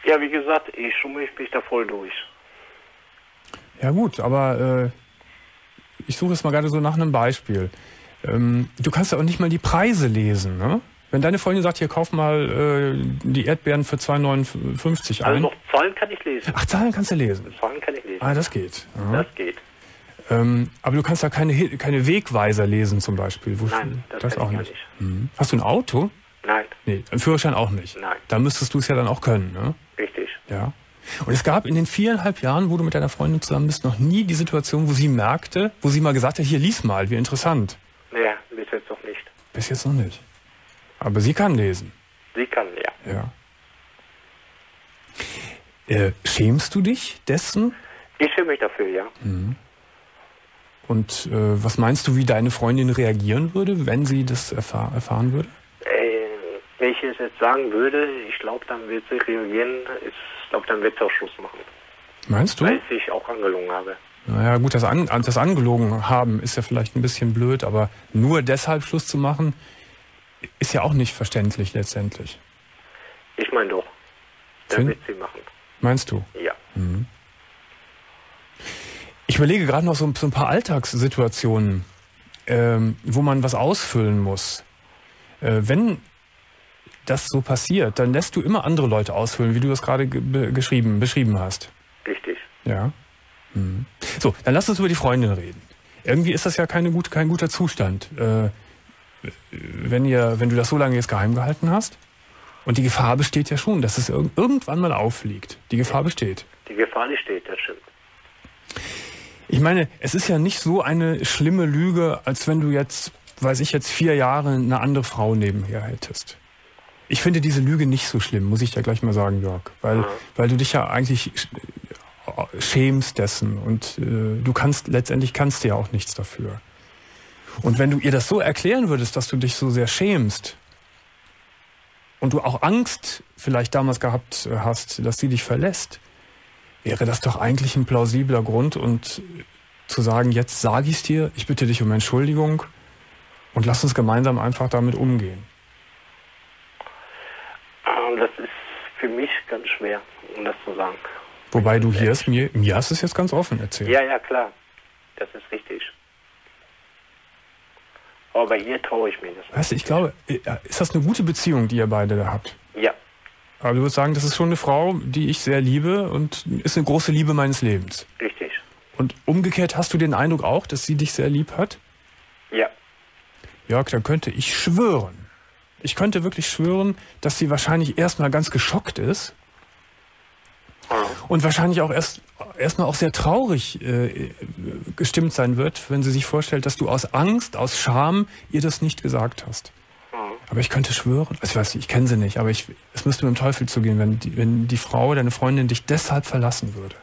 Ja, wie gesagt, ich schummel mich da voll durch. Ja gut, aber äh, ich suche jetzt mal gerade so nach einem Beispiel. Ähm, du kannst ja auch nicht mal die Preise lesen, ne? Wenn deine Freundin sagt, hier kauf mal äh, die Erdbeeren für 2,59 Also ein. noch Zahlen kann ich lesen. Ach, Zahlen kannst du lesen. Zahlen kann ich lesen. Ah, das geht. Ja. Das geht. Ähm, aber du kannst da keine, keine Wegweiser lesen zum Beispiel. Wo Nein, das kann auch nicht. nicht. Mhm. Hast du ein Auto? Nein, Nee, einen Führerschein auch nicht. Nein. Da müsstest du es ja dann auch können, ne? richtig. Ja. Und es gab in den viereinhalb Jahren, wo du mit deiner Freundin zusammen bist, noch nie die Situation, wo sie merkte, wo sie mal gesagt hat, hier lies mal, wie interessant. Nee, bis jetzt noch nicht. Bis jetzt noch nicht. Aber sie kann lesen. Sie kann, ja. Ja. Äh, schämst du dich dessen? Ich schäme mich dafür, ja. Und äh, was meinst du, wie deine Freundin reagieren würde, wenn sie das erfahr erfahren würde? Äh, wenn ich es jetzt sagen würde, ich glaube, dann wird sie reagieren. Ich glaube, dann wird sie auch Schluss machen. Meinst du? Weil ich auch angelogen habe. Naja, gut, das, an, das angelogen haben ist ja vielleicht ein bisschen blöd, aber nur deshalb Schluss zu machen, ist ja auch nicht verständlich letztendlich. Ich meine doch. Fin- wird sie machen. Meinst du? Ja. Ich überlege gerade noch so, so ein paar Alltagssituationen, ähm, wo man was ausfüllen muss. Äh, wenn das so passiert, dann lässt du immer andere Leute ausfüllen, wie du das gerade ge be geschrieben, beschrieben hast. Richtig. Ja. Mhm. So, dann lass uns über die Freundin reden. Irgendwie ist das ja keine gut, kein guter Zustand. Äh, wenn, ihr, wenn du das so lange jetzt geheim gehalten hast. Und die Gefahr besteht ja schon, dass es irg irgendwann mal auffliegt. Die Gefahr besteht. Die Gefahr, die steht, das stimmt. Ich meine, es ist ja nicht so eine schlimme Lüge, als wenn du jetzt, weiß ich jetzt, vier Jahre eine andere Frau nebenher hättest. Ich finde diese Lüge nicht so schlimm, muss ich ja gleich mal sagen, Jörg. Weil, weil du dich ja eigentlich sch- schämst dessen und äh, du kannst, letztendlich kannst du ja auch nichts dafür. Und wenn du ihr das so erklären würdest, dass du dich so sehr schämst und du auch Angst vielleicht damals gehabt äh, hast, dass sie dich verlässt, wäre das doch eigentlich ein plausibler Grund und zu sagen, jetzt sage ich es dir, ich bitte dich um Entschuldigung und lass uns gemeinsam einfach damit umgehen. Ähm, das ist für mich ganz schwer, um das zu sagen. Wobei du hier ist, mir, mir hast es jetzt ganz offen erzählt. Ja, ja, klar. Das ist richtig. Aber bei ihr traue ich mir das. Weißt du, ich glaube, äh, ist das eine gute Beziehung, die ihr beide da habt? Ja, Aber du würdest sagen, das ist schon eine Frau, die ich sehr liebe und ist eine große Liebe meines Lebens. richtig. Und umgekehrt hast du den Eindruck auch, dass sie dich sehr lieb hat? Ja, Jörg, dann könnte ich schwören. Ich könnte wirklich schwören, dass sie wahrscheinlich erstmal ganz geschockt ist und wahrscheinlich auch erst erstmal auch sehr traurig äh, gestimmt sein wird, wenn sie sich vorstellt, dass du aus Angst, aus Scham ihr das nicht gesagt hast. Aber ich könnte schwören, also ich weiß nicht, ich kenne sie nicht, aber ich, es müsste mit dem Teufel zugehen, wenn die, wenn die Frau, deine Freundin dich deshalb verlassen würde.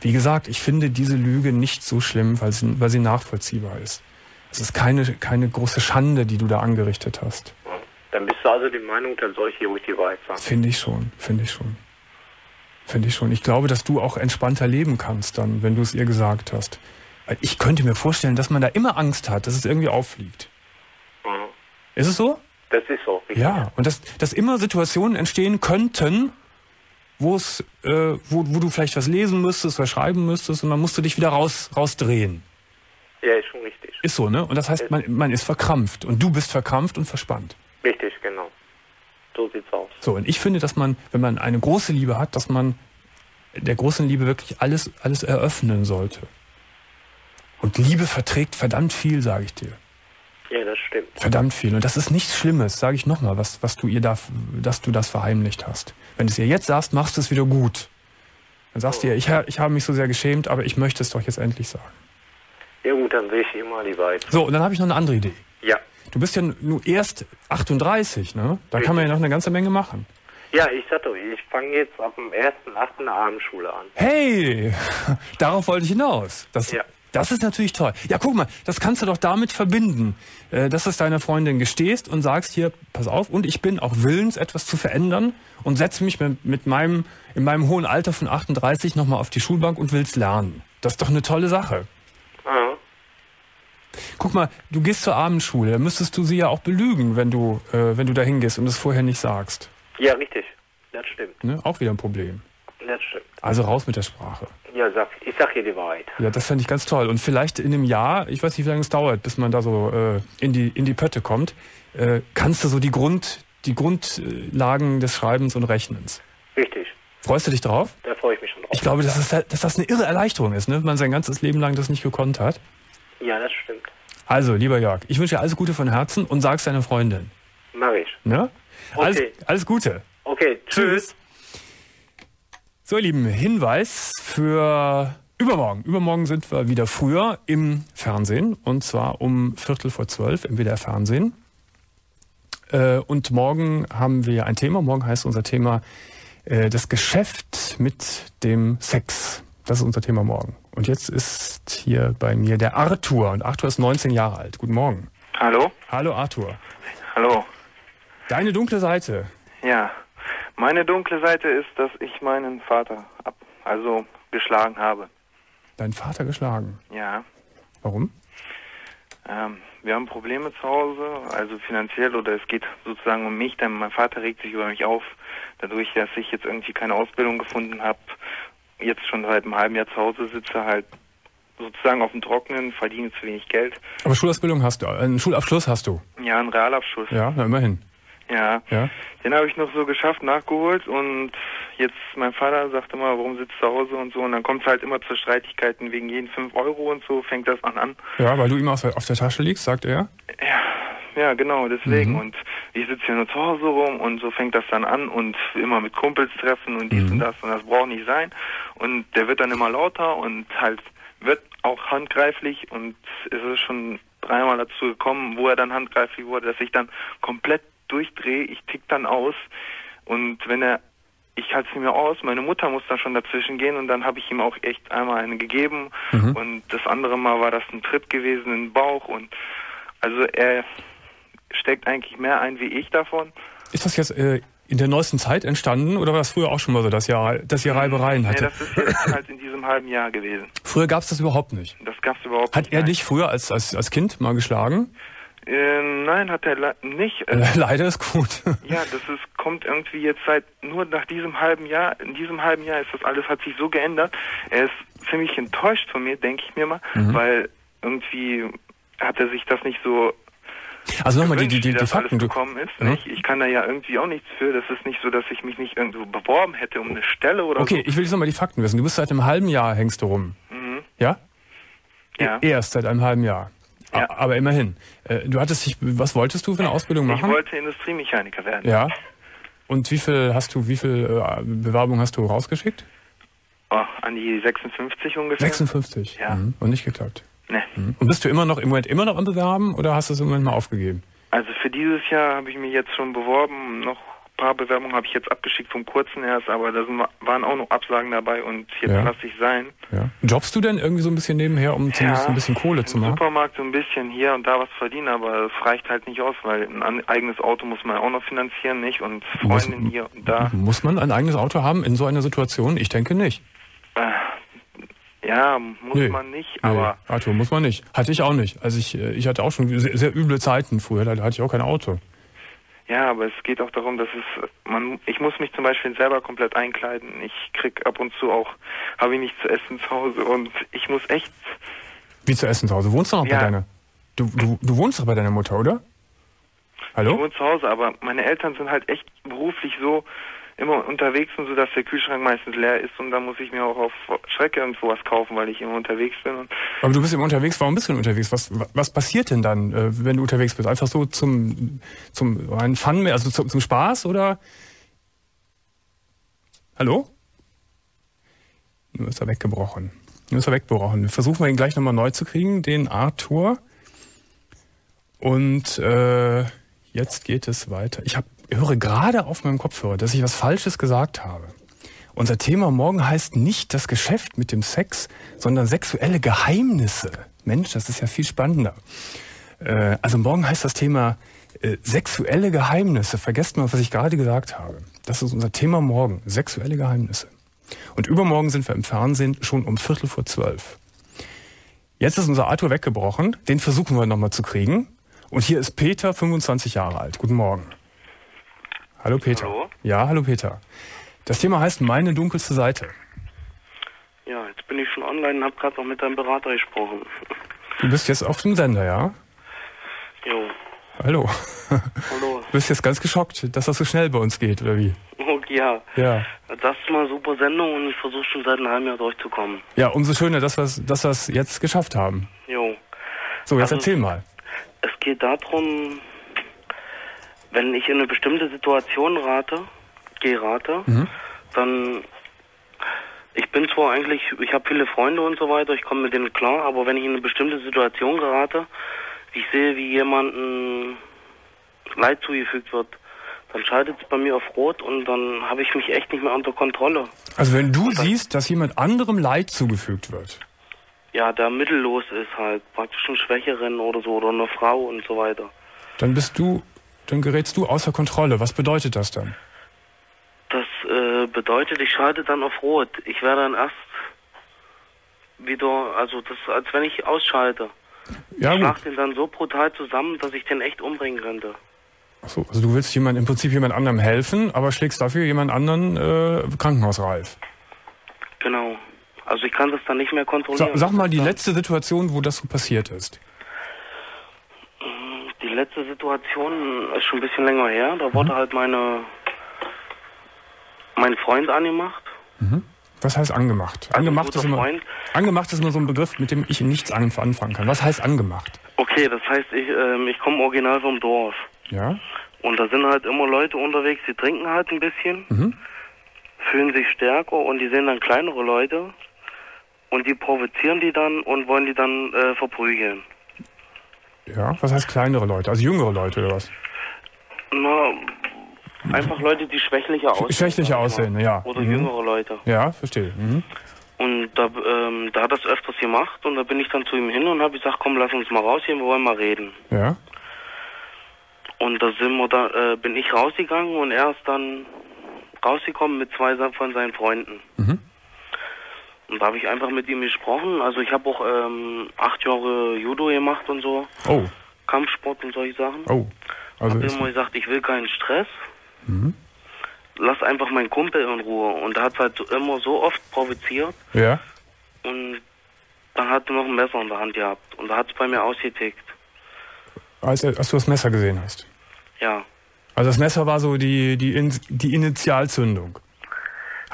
Wie gesagt, ich finde diese Lüge nicht so schlimm, weil sie, weil sie nachvollziehbar ist. Es ist keine, keine große Schande, die du da angerichtet hast. dann bist du also der Meinung, dann soll ich hier ruhig die Wahrheit sagen. Finde ich schon, finde ich schon. Finde ich schon. Ich glaube, dass du auch entspannter leben kannst dann, wenn du es ihr gesagt hast. Weil Ich könnte mir vorstellen, dass man da immer Angst hat, dass es irgendwie auffliegt. Mhm. Ist es so? Das ist so. richtig. Ja. Und dass, dass immer Situationen entstehen könnten, wo es, äh, wo, wo du vielleicht was lesen müsstest oder schreiben müsstest und dann musst du dich wieder raus, rausdrehen. Ja, ist schon richtig. Ist so, ne? Und das heißt, man, man ist verkrampft und du bist verkrampft und verspannt. Richtig, genau. So sieht's aus. So, und ich finde, dass man, wenn man eine große Liebe hat, dass man der großen Liebe wirklich alles, alles eröffnen sollte. Und Liebe verträgt verdammt viel, sage ich dir. Ja, das stimmt. Verdammt viel. Und das ist nichts Schlimmes, sage ich nochmal, was, was du ihr da, dass du das verheimlicht hast. Wenn du es ihr jetzt sagst, machst du es wieder gut. Dann sagst du ihr, ich, ich habe mich so sehr geschämt, aber ich möchte es doch jetzt endlich sagen. Ja gut, dann sehe ich immer die Wahrheit. So, und dann habe ich noch eine andere Idee. Ja. Du bist ja nur erst 38, ne? Da kann man ja noch eine ganze Menge machen. Ja, ich sag doch, ich fange jetzt ab dem 1.8. eine Abendschule an. Hey, darauf wollte ich hinaus. Das, Ja. Das ist natürlich toll. Ja, guck mal, das kannst du doch damit verbinden, äh, dass du es deiner Freundin gestehst und sagst hier, pass auf, und ich bin auch willens, etwas zu verändern und setze mich mit, meinem, in meinem hohen Alter von 38 nochmal auf die Schulbank und will's lernen. Das ist doch eine tolle Sache. Ah, Guck mal, du gehst zur Abendschule, da müsstest du sie ja auch belügen, wenn du, äh, wenn du da hingehst und es vorher nicht sagst. ja, richtig. Das stimmt. Ne? Auch wieder ein Problem. Das stimmt. Also raus mit der Sprache. Ja, sag, ich sag hier die Wahrheit. Ja, das fände ich ganz toll. Und vielleicht in einem Jahr, ich weiß nicht, wie lange es dauert, bis man da so äh, in, die, in die Pötte kommt, äh, kannst du so die, Grund, die Grundlagen des Schreibens und Rechnens. Richtig. Freust du dich drauf? Da freue ich mich schon drauf. Ich glaube, dass das, dass das eine irre Erleichterung ist, ne? wenn man sein ganzes Leben lang das nicht gekonnt hat. Ja, das stimmt. Also, lieber Jörg, ich wünsche dir alles Gute von Herzen und sag's deiner Freundin. Mach ich. Ne? Alles, Okay. alles Gute. Okay, tschüss. So, ihr Lieben, Hinweis für übermorgen. Übermorgen sind wir wieder früher im Fernsehen und zwar um Viertel vor zwölf im WDR Fernsehen. Äh, Und morgen haben wir ein Thema. Morgen heißt unser Thema äh, das Geschäft mit dem Sex. Das ist unser Thema morgen. Und jetzt ist hier bei mir der Arthur. Und Arthur ist 19 Jahre alt. Guten Morgen. Hallo? Hallo Arthur. Hallo. Deine dunkle Seite. Ja. Meine dunkle Seite ist, dass ich meinen Vater ab, also geschlagen habe. Deinen Vater geschlagen? Ja. Warum? Ähm, wir haben Probleme zu Hause, also finanziell oder es geht sozusagen um mich, denn mein Vater regt sich über mich auf, dadurch, dass ich jetzt irgendwie keine Ausbildung gefunden habe, jetzt schon seit einem halben Jahr zu Hause sitze, halt sozusagen auf dem Trockenen, verdiene zu wenig Geld. Aber Schulausbildung hast du, einen Schulabschluss hast du? Ja, einen Realabschluss. Ja, na, immerhin. Ja. Ja. Den habe ich noch so geschafft, nachgeholt und jetzt mein Vater sagt immer, warum sitzt du zu Hause und so und dann kommt es halt immer zu Streitigkeiten wegen jeden 5 Euro und so, fängt das an an. Ja, weil du ihm auf der, auf der Tasche liegst, sagt er. Ja, ja, genau, deswegen. Mhm. Und ich sitze hier nur zu Hause rum und so fängt das dann an und immer mit Kumpels treffen und dies Mhm. und das und das braucht nicht sein. Und der wird dann immer lauter und halt wird auch handgreiflich und es ist schon dreimal dazu gekommen, wo er dann handgreiflich wurde, dass ich dann komplett durchdrehe, ich tick dann aus und wenn er ich halte es nicht mehr aus, meine Mutter muss dann schon dazwischen gehen und dann habe ich ihm auch echt einmal eine gegeben Mhm. und das andere Mal war das ein Tritt gewesen in den Bauch und also er steckt eigentlich mehr ein wie ich davon. Ist das jetzt äh, in der neuesten Zeit entstanden oder war das früher auch schon mal so, dass ihr, dass ihr Reibereien Nee, hatte? das ist jetzt halt in diesem halben Jahr gewesen. früher gab es das überhaupt nicht. Das gab's überhaupt Hat nicht. er nein. dich früher als, als, als Kind mal geschlagen? Äh, nein, hat er le- nicht. Äh, leider ist gut. Ja, das ist, kommt irgendwie jetzt seit, nur nach diesem halben Jahr, in diesem halben Jahr ist das alles, hat sich so geändert. Er ist ziemlich enttäuscht von mir, denke ich mir mal, Mhm. weil irgendwie hat er sich das nicht so Also nochmal die, die, die, wie die Fakten. gekommen ist. Mhm. Ich kann da ja irgendwie auch nichts für. Das ist nicht so, dass ich mich nicht irgendwo beworben hätte um eine Stelle oder okay, ich will jetzt nochmal die Fakten wissen. Du bist seit einem halben Jahr hängst du rum. so. Mhm. Ja? Ja. Erst seit einem halben Jahr. Ja. Aber immerhin. Äh, Du hattest dich, was wolltest du für eine Ausbildung Ich machen? wollte Industriemechaniker werden. Ja. Und wie viel hast du, wie viel äh, Bewerbungen hast du rausgeschickt? Oh, an die 56 ungefähr. 56. Ja. Mhm. Und nicht geklappt. Ne. Mhm. Und bist du immer noch im Moment immer noch am Bewerben oder hast du es im Moment mal aufgegeben? Also für dieses Jahr habe ich mich jetzt schon beworben. Noch paar Bewerbungen habe ich jetzt abgeschickt vom kurzen erst, aber da sind, waren auch noch Absagen dabei und jetzt Ja. lasse ich sein. Ja. Jobst du denn irgendwie so ein bisschen nebenher, um zumindest ein bisschen Kohle zu im machen? Supermarkt so ein bisschen hier und da was verdienen, aber es reicht halt nicht aus, weil ein eigenes Auto muss man auch noch finanzieren, nicht? Und Muss- Freundin hier und da. Muss man ein eigenes Auto haben in so einer Situation? Ich denke nicht. Äh, ja, muss Nee. man nicht, Nee, aber Auto muss man nicht. Hatte ich auch nicht. Also ich, äh, ich hatte auch schon sehr, sehr üble Zeiten früher, da hatte ich auch kein Auto. Ja, aber es geht auch darum, dass es man ich muss mich zum Beispiel selber komplett einkleiden. Ich krieg ab und zu auch, habe ich nichts zu essen zu Hause und ich muss echt Wie zu essen zu Hause. Wohnst du noch bei Ja. deiner? Du, du, du wohnst doch bei deiner Mutter, oder? Ich Hallo? wohne zu Hause, aber meine Eltern sind halt echt beruflich so immer unterwegs und so, dass der Kühlschrank meistens leer ist und dann muss ich mir auch auf Schrecke irgendwo was kaufen, weil ich immer unterwegs bin. Und Aber du bist immer unterwegs. Warum bist du denn unterwegs? Was, was passiert denn dann, äh, wenn du unterwegs bist? Einfach so zum, zum ein Fun, also zum, zum Spaß oder? Hallo? Nur ist er weggebrochen. Nur ist er weggebrochen. Wir versuchen wir ihn gleich nochmal neu zu kriegen, den Arthur. Und äh, jetzt geht es weiter. Ich hab, höre gerade auf meinem Kopfhörer, dass ich was Falsches gesagt habe. Unser Thema morgen heißt nicht das Geschäft mit dem Sex, sondern sexuelle Geheimnisse. Mensch, das ist ja viel spannender. Äh, also morgen heißt das Thema äh, sexuelle Geheimnisse. Vergesst mal, was ich gerade gesagt habe. Das ist unser Thema morgen, sexuelle Geheimnisse. Und übermorgen sind wir im Fernsehen schon um Viertel vor zwölf. Jetzt ist unser Arthur weggebrochen. Den versuchen wir nochmal zu kriegen. Und hier ist Peter, 25 Jahre alt. Guten Morgen. Hallo Peter. Hallo. Ja, hallo Peter. Das Thema heißt meine dunkelste Seite. Ja, jetzt bin ich schon online und habe gerade noch mit deinem Berater gesprochen. Du bist jetzt auf dem Sender, ja? Jo, Hallo. hallo. Du bist jetzt ganz geschockt, dass das so schnell bei uns geht, oder wie? Okay, ja. Ja. Das ist mal eine super Sendung und ich versuche schon seit einem halben Jahr durchzukommen. Ja, umso schöner, dass wir es dass wir's jetzt geschafft haben. Jo. So, jetzt Also- erzähl mal. Es geht darum, wenn ich in eine bestimmte Situation rate, gerate, Mhm. dann ich bin zwar eigentlich, ich habe viele Freunde und so weiter, ich komme mit denen klar, aber wenn ich in eine bestimmte Situation gerate, ich sehe, wie jemandem Leid zugefügt wird, dann schaltet es bei mir auf Rot und dann habe ich mich echt nicht mehr unter Kontrolle. Also wenn du siehst, dass jemand anderem Leid zugefügt wird, Ja, der mittellos ist halt, praktisch ein Schwächeren oder so, oder eine Frau und so weiter. dann bist du, dann gerätst du außer Kontrolle. Was bedeutet das dann? Das äh, bedeutet, ich schalte dann auf Rot. Ich werde dann erst wieder, also das, als wenn ich ausschalte. Ja, ich schlag gut. den dann so brutal zusammen, dass ich den echt umbringen könnte. Achso, also du willst jemand, im Prinzip jemand anderem helfen, aber schlägst dafür jemand anderen äh, krankenhausreif. Genau. Also ich kann das dann nicht mehr Sa kontrollieren. sag mal die letzte Situation, wo das so passiert ist. Die letzte Situation ist schon ein bisschen länger her. Da wurde halt meine mein Freund angemacht. Was heißt angemacht? Also angemacht, ist immer, Freund. angemacht ist immer so ein Begriff, mit dem ich nichts an- anfangen kann. Was heißt angemacht? Okay, das heißt, ich, ähm, ich komme original vom Dorf. Ja? Und da sind halt immer Leute unterwegs, die trinken halt ein bisschen, Mhm. fühlen sich stärker und die sehen dann kleinere Leute und die provozieren die dann und wollen die dann äh, verprügeln. Ja? Was heißt kleinere Leute? Also jüngere Leute oder was? Na, einfach Leute, die schwächlicher aussehen. Schwächlicher aussehen, ja. Oder Mhm. jüngere Leute. Ja, verstehe. Mhm. Und da, ähm, da hat er es öfters gemacht und da bin ich dann zu ihm hin und habe gesagt, komm, lass uns mal rausgehen, wir wollen mal reden. Ja? Und da sind wir da, äh, bin ich rausgegangen und er ist dann rausgekommen mit zwei von seinen Freunden. Mhm. Und da habe ich einfach mit ihm gesprochen. Also ich habe auch ähm, acht Jahre Judo gemacht und so, Oh, Kampfsport und solche Sachen. oh. Also habe immer gesagt, ich will keinen Stress. Mhm. Lass einfach meinen Kumpel in Ruhe. Und er hat halt immer so oft provoziert ja? und dann hat er noch ein Messer in der Hand gehabt. Und da hat es bei mir ausgetickt. Als, als du das Messer gesehen hast. Ja. Also das Messer war so die, die, die Initialzündung.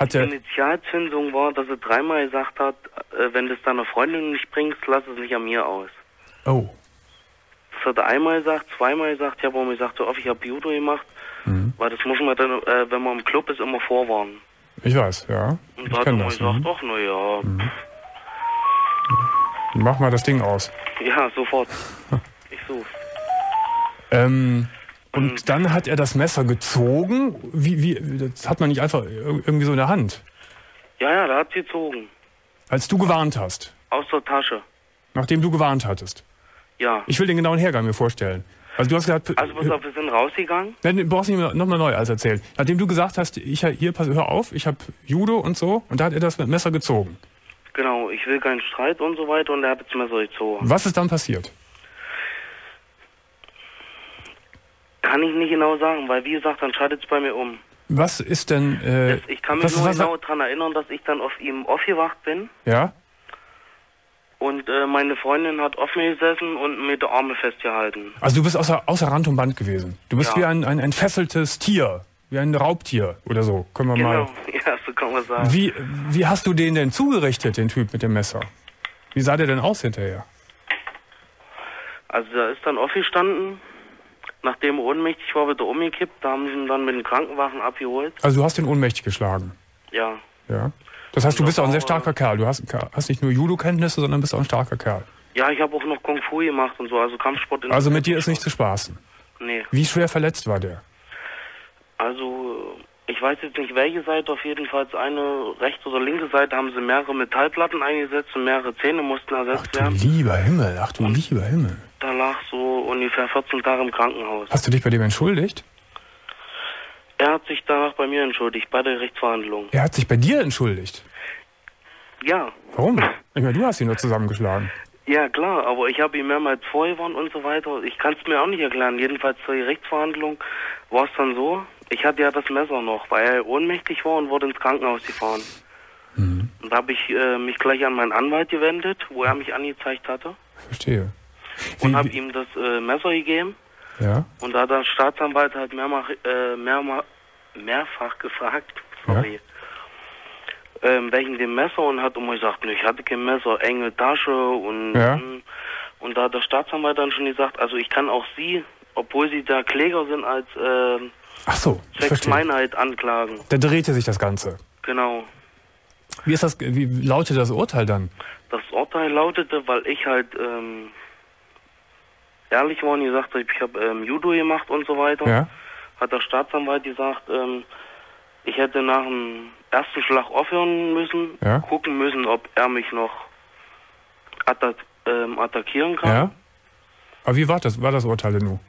Hat Die Initialzündung war, dass er dreimal gesagt hat, äh, wenn du es deiner Freundin nicht bringst, lass es nicht an mir aus. oh, Das hat er einmal gesagt, zweimal gesagt, ich habe auch gesagt, so oft, ich habe Judo gemacht, Mhm. weil das muss man dann, äh, wenn man im Club ist, immer vorwarnen. ich weiß, ja. Und Ich da hat er mal das. gesagt, Mhm. ach na ja, Mach mal das Ding aus. ja, sofort. Ich such's. Ähm, und Mhm. dann hat er das Messer gezogen. Wie, wie, das hat man nicht einfach ir- irgendwie so in der Hand. Ja, ja, da hat sie gezogen. Als du gewarnt hast. Aus der Tasche. Nachdem du gewarnt hattest. Ja. Ich will den genauen Hergang mir vorstellen. Also du hast gesagt, Also pass auf, wir sind rausgegangen. Nein, du brauchst nicht nochmal neu alles erzählen. Nachdem du gesagt hast, ich hier, pass, hör auf, ich habe Judo und so, und da hat er das mit Messer gezogen. Genau, ich will keinen Streit und so weiter und er hat jetzt Messer gezogen. Was ist dann passiert? Kann ich nicht genau sagen, weil wie gesagt, dann schaltet es bei mir um. Was ist denn... Äh, Das, ich kann mich was, nur was, genau daran erinnern, dass ich dann auf ihm aufgewacht bin Ja? und äh, meine Freundin hat auf mir gesessen und mir die Arme festgehalten. Also du bist außer, außer Rand und Band gewesen. Du bist Ja. wie ein, ein entfesseltes Tier. Wie ein Raubtier oder so. Können wir Genau, mal... ja, so kann man sagen. Wie, wie hast du den denn zugerichtet, den Typ mit dem Messer? Wie sah der denn aus hinterher? Also da ist dann aufgestanden, nachdem er ohnmächtig war, wird er umgekippt, da haben sie ihn dann mit dem Krankenwagen abgeholt. Also du hast ihn ohnmächtig geschlagen. Ja, Ja. Das heißt, du bist auch ein sehr starker Kerl. Du hast, hast nicht nur Judo-Kenntnisse, sondern bist auch ein starker Kerl. ja, ich habe auch noch Kung Fu gemacht und so, also Kampfsport. Also mit dir ist nicht zu spaßen. Nee, Wie schwer verletzt war der? also ich weiß jetzt nicht welche Seite, auf jeden Fall eine rechte oder linke Seite haben sie mehrere Metallplatten eingesetzt und mehrere Zähne mussten Ach ersetzt du werden. lieber Himmel, ach du lieber Himmel. Da lag so ungefähr 14 Tage im Krankenhaus. Hast du dich bei dem entschuldigt? Er hat sich danach bei mir entschuldigt, bei der Gerichtsverhandlung. Er hat sich bei dir entschuldigt. Ja, Warum? Ich meine, du hast ihn nur zusammengeschlagen. ja klar, aber ich habe ihm mehrmals vorgewarnt und so weiter. Ich kann es mir auch nicht erklären. Jedenfalls zur Gerichtsverhandlung war es dann so, ich hatte ja das Messer noch, weil er ohnmächtig war und wurde ins Krankenhaus gefahren. Mhm. Und da habe ich äh, mich gleich an meinen Anwalt gewendet, wo er mich angezeigt hatte Verstehe. Und habe ihm das äh, Messer gegeben. Ja, Und da hat der Staatsanwalt halt mehrmach, äh, mehrmach, mehrfach gefragt, sorry, ähm, wegen dem Messer und hat immer gesagt, ich hatte kein Messer, enge Tasche und Ja. mm, und da hat der Staatsanwalt dann schon gesagt, also ich kann auch Sie, obwohl Sie da Kläger sind, als äh, ach so, ich Zwecks verstehe. Meinheit anklagen. Da drehte sich das Ganze. Genau. Wie ist das, wie lautet das Urteil dann? Das Urteil lautete, weil ich halt ähm, ehrlich war und gesagt ich habe ähm, Judo gemacht und so weiter. Ja? hat der Staatsanwalt gesagt, ähm, ich hätte nach dem ersten Schlag aufhören müssen, Ja. gucken müssen, ob er mich noch attack ähm, attackieren kann. Ja? Aber wie war das, war das Urteil denn nun?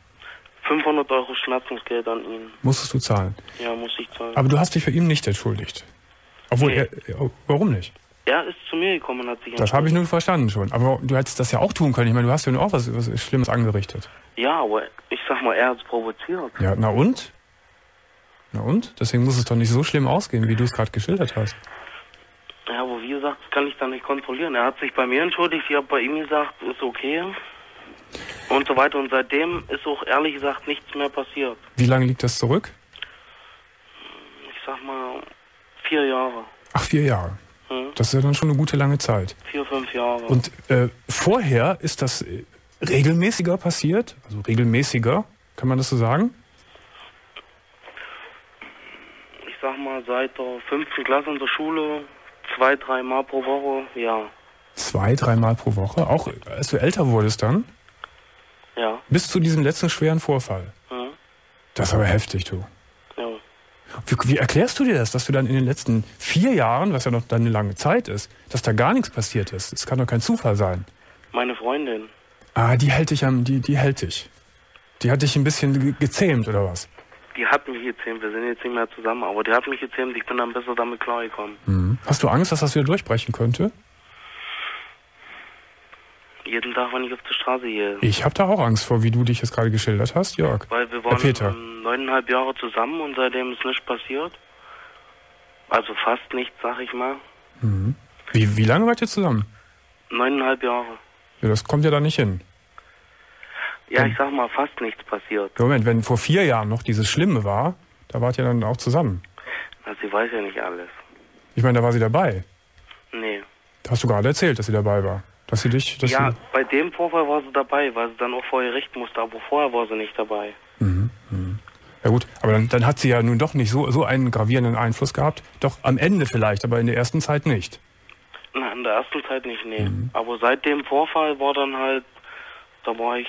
500 Euro Schmerzensgeld an ihn. Musstest du zahlen. Ja, muss ich zahlen. Aber du hast dich bei ihm nicht entschuldigt. Obwohl Nee. er- warum nicht? Er ist zu mir gekommen und hat sich Das habe ich nun verstanden schon. Aber du hättest das ja auch tun können. Ich meine, du hast ja nur auch was, was Schlimmes angerichtet. Ja, aber ich sag mal, er hat es provoziert. Ja, na und? Na und? Deswegen muss es doch nicht so schlimm ausgehen, wie du es gerade geschildert hast. Ja, aber wie gesagt, das kann ich dann nicht kontrollieren. Er hat sich bei mir entschuldigt, ich habe bei ihm gesagt, ist okay. Und so weiter. Und seitdem ist auch ehrlich gesagt nichts mehr passiert. Wie lange liegt das zurück? Ich sag mal, vier Jahre. Ach, vier Jahre. Hm? Das ist ja dann schon eine gute lange Zeit. Vier, fünf Jahre. Und äh, vorher ist das äh, regelmäßiger passiert? Also regelmäßiger, kann man das so sagen? ich sag mal, seit der fünften Klasse in der Schule, zwei, dreimal pro Woche, ja. Zwei, dreimal pro Woche? Auch als du älter wurdest dann? Ja. Bis zu diesem letzten schweren Vorfall. Hm? Das ist aber heftig, du. Wie, wie erklärst du dir das, dass du dann in den letzten vier Jahren, was ja noch dann eine lange Zeit ist, dass da gar nichts passiert ist? Das kann doch kein Zufall sein. Meine Freundin, Ah, die hält dich am, die, die hält dich. Die hat dich ein bisschen ge- gezähmt, oder was? die hat mich gezähmt, wir sind jetzt nicht mehr zusammen, aber die hat mich gezähmt, ich bin dann besser damit klargekommen. Mhm. Hast du Angst, dass das wieder durchbrechen könnte? Jeden Tag, wenn ich auf der Straße gehe. Ich habe da auch Angst vor, wie du dich jetzt gerade geschildert hast, Jörg. Weil wir Herr waren Peter. ähm, neuneinhalb Jahre zusammen und seitdem ist nichts passiert. Also fast nichts, sag ich mal. Mhm. Wie, wie lange wart ihr zusammen? Neuneinhalb Jahre. Ja, das kommt ja da nicht hin. Ja, ich sag mal, fast nichts passiert. Moment, wenn vor vier Jahren noch dieses Schlimme war, da wart ihr dann auch zusammen. Na, sie weiß ja nicht alles. Ich meine, da war sie dabei. Nee. Da hast du gerade erzählt, dass sie dabei war. Dass sie dich, dass ja, sie, bei dem Vorfall war sie dabei, weil sie dann auch vor Gericht musste, aber vorher war sie nicht dabei. ja gut, aber dann, dann hat sie ja nun doch nicht so, so einen gravierenden Einfluss gehabt. Doch am Ende vielleicht, aber in der ersten Zeit nicht. Na, in der ersten Zeit nicht, nee. Mhm. Aber seit dem Vorfall war dann halt, da war ich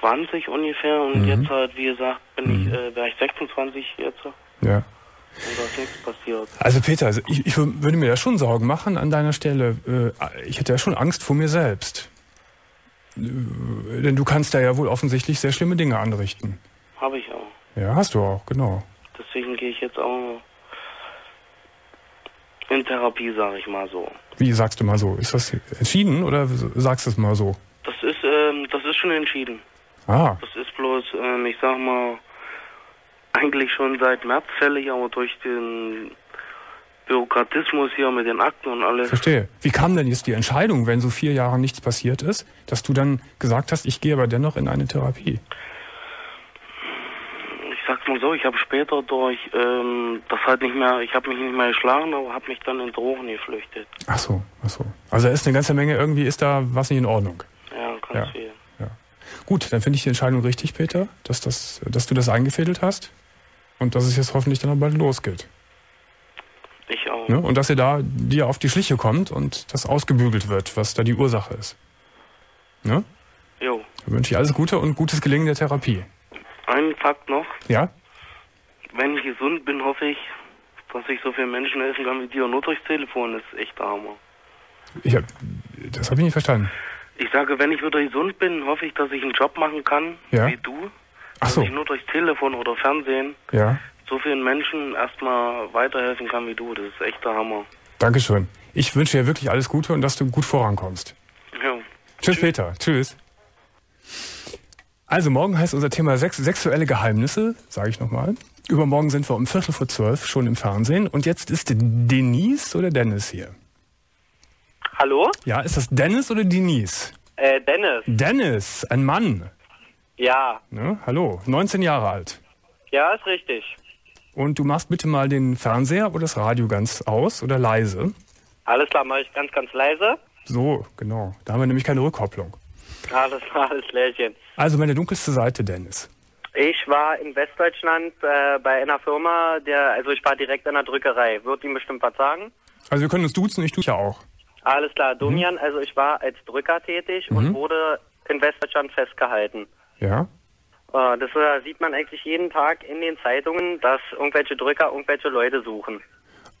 20 ungefähr und Mhm. jetzt halt, wie gesagt, bin ich, äh, wäre ich 26 jetzt Ja. Also Peter, also ich, ich wür- würde mir da schon Sorgen machen an deiner Stelle. Äh, Ich hätte ja schon Angst vor mir selbst. Äh, Denn du kannst da ja wohl offensichtlich sehr schlimme Dinge anrichten. Habe ich auch. Ja, hast du auch, genau. Deswegen gehe ich jetzt auch in Therapie, sage ich mal so. Wie sagst du mal so? Ist das entschieden oder sagst du es mal so? Das ist, ähm, das ist schon entschieden. Ah, Das ist bloß, ähm, ich sag mal, eigentlich schon seit März fällig, aber durch den Bürokratismus hier mit den Akten und alles. verstehe. Wie kam denn jetzt die Entscheidung, wenn so vier Jahre nichts passiert ist, dass du dann gesagt hast, ich gehe aber dennoch in eine Therapie? Ich sag's mal so, ich habe später durch ähm, das halt nicht mehr, ich habe mich nicht mehr geschlagen, aber habe mich dann in Drogen geflüchtet. Ach so, ach so. Also da ist eine ganze Menge, irgendwie ist da was nicht in Ordnung. Ja, ganz Ja. viel. Gut, dann finde ich die Entscheidung richtig, Peter, dass, das, dass du das eingefädelt hast und dass es jetzt hoffentlich dann auch bald losgeht. Ich auch. Ne? Und dass ihr da dir auf die Schliche kommt und das ausgebügelt wird, was da die Ursache ist. Ne? Jo. Dann wünsche ich alles Gute und gutes Gelingen der Therapie. Ein Fakt noch, Ja? wenn ich gesund bin, hoffe ich, dass ich so vielen Menschen helfen kann wie dir. Nur durchs Telefon ist echt der Hammer. Ich hab, das habe ich nicht verstanden. Ich sage, wenn ich wieder gesund bin, hoffe ich, dass ich einen Job machen kann, Ja. wie du. Ach dass so, ich nur durchs Telefon oder Fernsehen ja. so vielen Menschen erstmal weiterhelfen kann wie du. Das ist echt der Hammer. Dankeschön. Ich wünsche dir wirklich alles Gute und dass du gut vorankommst. Ja. Tschüss, Peter. Tschüss. Also morgen heißt unser Thema Sex sexuelle Geheimnisse, sage ich nochmal. Übermorgen sind wir um Viertel vor zwölf schon im Fernsehen. Und jetzt ist Denise oder Dennis hier? Hallo? Ja, ist das Dennis oder Denise? Äh, Dennis. Dennis, ein Mann. Ja. Ne? Hallo, 19 Jahre alt. Ja, ist richtig. Und du machst bitte mal den Fernseher oder das Radio ganz aus oder leise. Alles klar, mache ich ganz, ganz leise. So, genau. Da haben wir nämlich keine Rückkopplung. Alles klar, alles Klärchen. Also meine dunkelste Seite, Dennis. Ich war in Westdeutschland äh, bei einer Firma, der, also ich war direkt an der Drückerei. Wird Ihnen bestimmt was sagen? Also wir können uns duzen, ich tue ja auch. Alles klar, Domian, also ich war als Drücker tätig und wurde in Westdeutschland festgehalten. Ja? Äh, das äh, sieht man eigentlich jeden Tag in den Zeitungen, dass irgendwelche Drücker irgendwelche Leute suchen.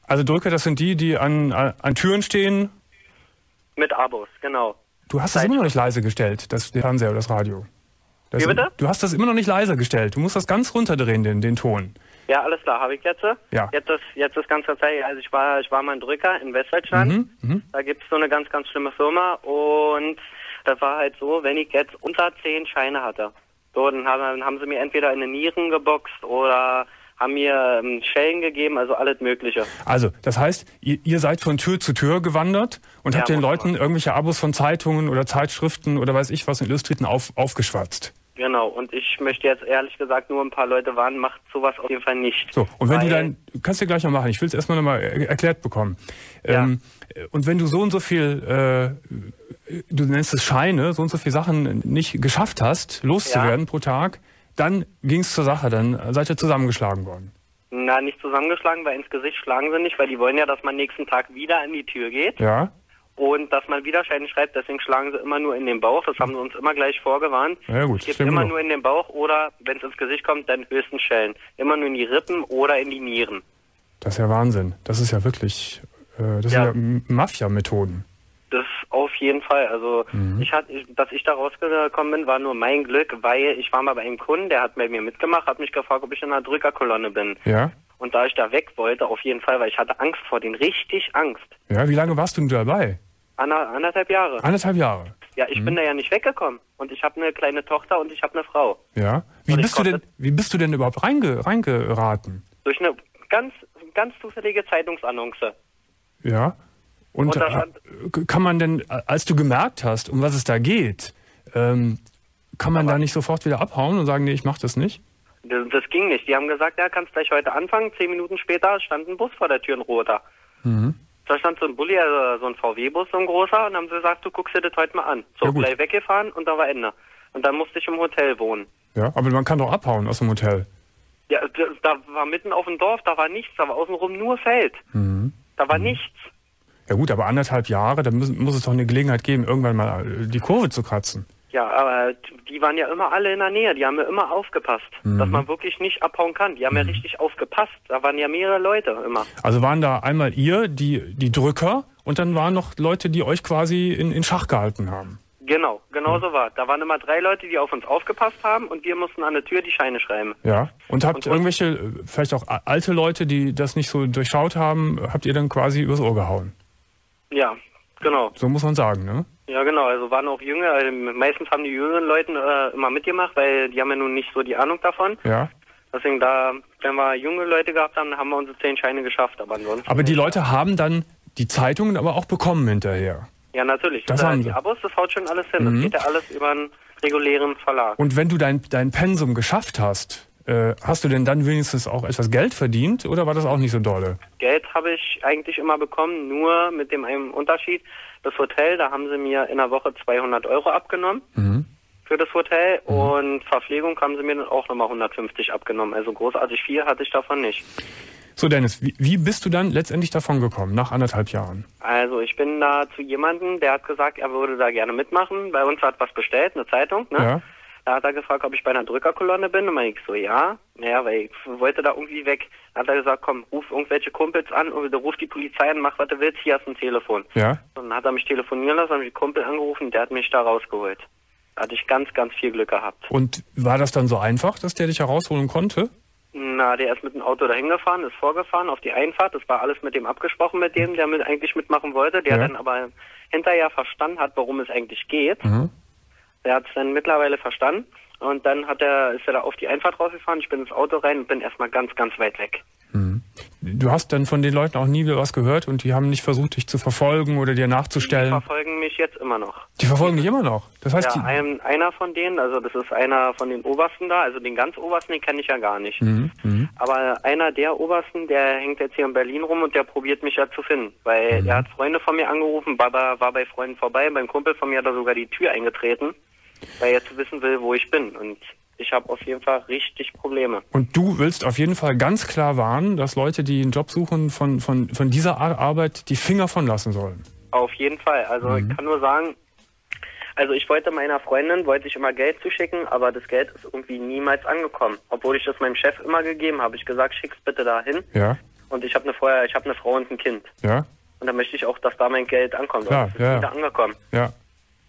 Also Drücker, das sind die, die an, an Türen stehen. Mit Abos, genau. Du hast das immer noch nicht leise gestellt, das Fernseher oder das Radio. Das Wie bitte? Du hast das immer noch nicht leiser gestellt. Du musst das ganz runterdrehen, den, den Ton. Ja, alles klar, habe ich jetzt. Ja. Jetzt ist, jetzt ist ganz tatsächlich, also ich war, ich war mal ein Drücker in Westdeutschland. Mhm, mhm. Da gibt es so eine ganz, ganz schlimme Firma und das war halt so, wenn ich jetzt unter zehn Scheine hatte, so, dann haben, dann haben sie mir entweder in den Nieren geboxt oder haben mir ähm, Schellen gegeben, also alles Mögliche. Also, das heißt, ihr, ihr seid von Tür zu Tür gewandert und Ja, habt den Leuten irgendwelche Abos von Zeitungen oder Zeitschriften oder weiß ich was in Illustriten auf, aufgeschwatzt. Genau, und ich möchte jetzt ehrlich gesagt nur ein paar Leute warnen, macht sowas auf jeden Fall nicht. So, und wenn du dann, kannst du gleich mal machen, ich will es erstmal nochmal er- erklärt bekommen. Ja. Ähm, und wenn du so und so viel, äh, du nennst es Scheine, so und so viele Sachen nicht geschafft hast, loszuwerden pro Tag, dann ging es zur Sache, dann seid ihr zusammengeschlagen worden. Na, nicht zusammengeschlagen, weil ins Gesicht schlagen sie nicht, weil die wollen ja, dass man nächsten Tag wieder an die Tür geht Ja? Und dass man wieder Scheine schreibt, deswegen schlagen sie immer nur in den Bauch, das haben sie uns immer gleich vorgewarnt. Ja, gut, Es gibt immer nur in den Bauch oder, wenn es ins Gesicht kommt, dann höchstens Schellen. Immer nur in die Rippen oder in die Nieren. Das ist ja Wahnsinn. Das ist ja wirklich, äh, das Ja. sind ja Mafia-Methoden. Das auf jeden Fall. Also Mhm. ich hatte, dass ich da rausgekommen bin, war nur mein Glück, weil ich war mal bei einem Kunden, der hat bei mir mitgemacht, hat mich gefragt, ob ich in einer Drückerkolonne bin. Ja? Und da ich da weg wollte, auf jeden Fall, weil ich hatte Angst vor denen, richtig Angst. Ja, wie lange warst du denn dabei? Ander, anderthalb Jahre. Anderthalb Jahre. Ja, ich Mhm. bin da ja nicht weggekommen. Und ich habe eine kleine Tochter und ich habe eine Frau. Ja. Wie Und bist du denn, wie bist du denn überhaupt reinge, reingeraten? Durch eine ganz, ganz zufällige Zeitungsannonce. Ja. Und, Und äh, stand- kann man denn, als du gemerkt hast, um was es da geht, ähm, kann man da nicht sofort wieder abhauen und sagen, nee, ich mach das nicht? Das, das ging nicht. Die haben gesagt, ja, kannst gleich heute anfangen. Zehn Minuten später stand ein Bus vor der Tür, ein roter. Mhm. Da stand so ein Bulli, also so ein VW-Bus, so ein großer, und haben sie gesagt, du guckst dir das heute mal an. So, Ja, gut. gleich weggefahren und da war Ende. Und dann musste ich im Hotel wohnen. Ja, aber man kann doch abhauen aus dem Hotel. Ja, d- da war mitten auf dem Dorf, da war nichts, da war außenrum nur Feld. Mhm. Da war nichts. Ja gut, aber anderthalb Jahre, da muss, muss es doch eine Gelegenheit geben, irgendwann mal äh, die Kurve zu kratzen. Ja, aber die waren ja immer alle in der Nähe, die haben ja immer aufgepasst, Mhm. dass man wirklich nicht abhauen kann. Die haben ja richtig aufgepasst. Da waren ja mehrere Leute immer. Also waren da einmal ihr, die, die Drücker, und dann waren noch Leute, die euch quasi in, in Schach gehalten haben. Genau, genau Mhm. so war. Da waren immer drei Leute, die auf uns aufgepasst haben und wir mussten an der Tür die Scheine schreiben. Ja. Und habt Und- irgendwelche, äh, vielleicht auch alte Leute, die das nicht so durchschaut haben, habt ihr dann quasi übers Ohr gehauen. Ja, genau. So muss man sagen, ne? Ja, genau. Also waren auch Jünger. Also meistens haben die jüngeren Leute äh, immer mitgemacht, weil die haben ja nun nicht so die Ahnung davon. Ja. Deswegen da, wenn wir junge Leute gehabt haben, haben wir unsere zehn Scheine geschafft. Aber ansonsten. Aber die Leute haben dann die Zeitungen aber auch bekommen hinterher. Ja, natürlich. Das Äh, haben die sie. Abos, das haut schon alles hin. Mhm. Das geht ja alles über einen regulären Verlag. Und wenn du dein, dein Pensum geschafft hast, äh, hast du denn dann wenigstens auch etwas Geld verdient oder war das auch nicht so dolle? Geld habe ich eigentlich immer bekommen, nur mit dem einen Unterschied. Das Hotel, da haben sie mir in der Woche 200 Euro abgenommen Mhm. für das Hotel und Verpflegung haben sie mir dann auch nochmal 150 abgenommen. Also großartig viel hatte ich davon nicht. So Dennis, wie, wie bist du dann letztendlich davon gekommen, nach anderthalb Jahren? Also ich bin da zu jemandem, der hat gesagt, er würde da gerne mitmachen. Bei uns hat was bestellt, eine Zeitung, ne? Ja. Da hat er gefragt, ob ich bei einer Drückerkolonne bin. Und ich so, ja. Naja, weil ich wollte da irgendwie weg. Dann hat er gesagt, komm, ruf irgendwelche Kumpels an oder ruf die Polizei an, mach was du willst, hier hast du ein Telefon. Ja. Und dann hat er mich telefonieren lassen, habe ich den Kumpel angerufen, der hat mich da rausgeholt. Da hatte ich ganz, ganz viel Glück gehabt. Und war das dann so einfach, dass der dich herausholen konnte? Na, der ist mit dem Auto dahin gefahren, ist vorgefahren auf die Einfahrt. Das war alles mit dem abgesprochen, mit dem, der mit eigentlich mitmachen wollte, der Ja. dann aber hinterher verstanden hat, worum es eigentlich geht. Mhm. Der hat es dann mittlerweile verstanden. Und dann hat er, ist er da auf die Einfahrt rausgefahren. Ich bin ins Auto rein und bin erstmal ganz, ganz weit weg. Du hast dann von den Leuten auch nie wieder was gehört und die haben nicht versucht, dich zu verfolgen oder dir Die nachzustellen. verfolgen mich jetzt immer noch. Die verfolgen dich immer noch. Das heißt, ja, ein, einer von denen, also das ist einer von den Obersten da, also den ganz Obersten, den kenne ich ja gar nicht. die. Mhm. Mhm. Aber einer der Obersten, der hängt jetzt hier in Berlin rum und der probiert mich ja zu finden. Weil Mhm. er hat Freunde von mir angerufen, war, bei- war bei Freunden vorbei, beim Kumpel von mir hat er sogar die Tür eingetreten, weil er zu wissen will, wo ich bin. Und ich habe auf jeden Fall richtig Probleme. Und du willst auf jeden Fall ganz klar warnen, dass Leute, die einen Job suchen, von, von, von dieser Ar- Arbeit die Finger von lassen sollen. Auf jeden Fall. Also Mhm. ich kann nur sagen, also ich wollte meiner Freundin, wollte ich immer Geld zuschicken, aber das Geld ist irgendwie niemals angekommen. Obwohl ich das meinem Chef immer gegeben habe. Ich gesagt, schick's bitte dahin. Ja, Und ich habe eine vorher, ich habe eine Frau und ein Kind. ja, Und da möchte ich auch, dass da mein Geld ankommt. Klar, Und das ist ja, ja. wieder angekommen. ja.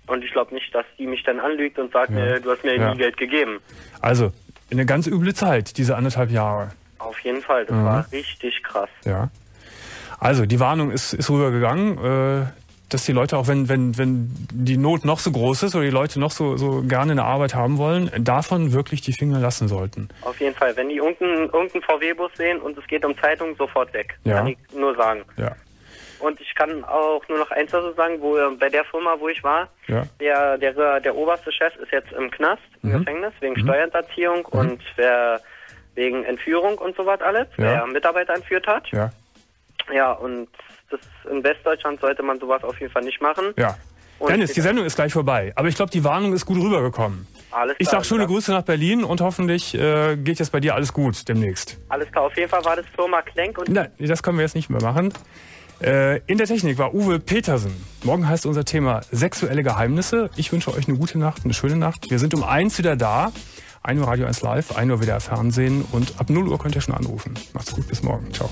Und ich glaube nicht, dass die mich dann anlügt und sagt, Ja. äh, du hast mir Ja. nie Geld gegeben. Also, eine ganz üble Zeit, diese anderthalb Jahre. Auf jeden Fall, das Mhm. war richtig krass. Ja. Also die Warnung ist, ist rübergegangen, äh, dass die Leute auch, wenn, wenn, wenn die Not noch so groß ist oder die Leute noch so, so gerne eine Arbeit haben wollen, davon wirklich die Finger lassen sollten. Auf jeden Fall. Wenn die unten irgendeinen VW-Bus sehen und es geht um Zeitung, sofort weg. Ja. Kann ich nur sagen. Ja. Und ich kann auch nur noch eins dazu sagen, wo bei der Firma, wo ich war, Ja. der, der, der oberste Chef ist jetzt im Knast, im Mhm. Gefängnis, wegen Steuerhinterziehung und wer, wegen Entführung und so was alles, Ja. wer Mitarbeiter entführt hat. Ja. Ja, und das, in Westdeutschland sollte man sowas auf jeden Fall nicht machen. Ja. Und Dennis, die Sendung ist gleich vorbei. Aber ich glaube, die Warnung ist gut rübergekommen. Alles Ich klar, sag schöne alles Grüße nach Berlin und hoffentlich äh, geht jetzt bei dir alles gut demnächst. Alles klar, auf jeden Fall war das Firma Klenk und Nein, das können wir jetzt nicht mehr machen. Äh, in der Technik war Uwe Petersen. Morgen heißt unser Thema sexuelle Geheimnisse. Ich wünsche euch eine gute Nacht, eine schöne Nacht. Wir sind um eins wieder da. 1 Uhr Radio 1 Live, 1 Uhr wieder Fernsehen und ab 0 Uhr könnt ihr schon anrufen. Macht's gut, bis morgen. Ciao.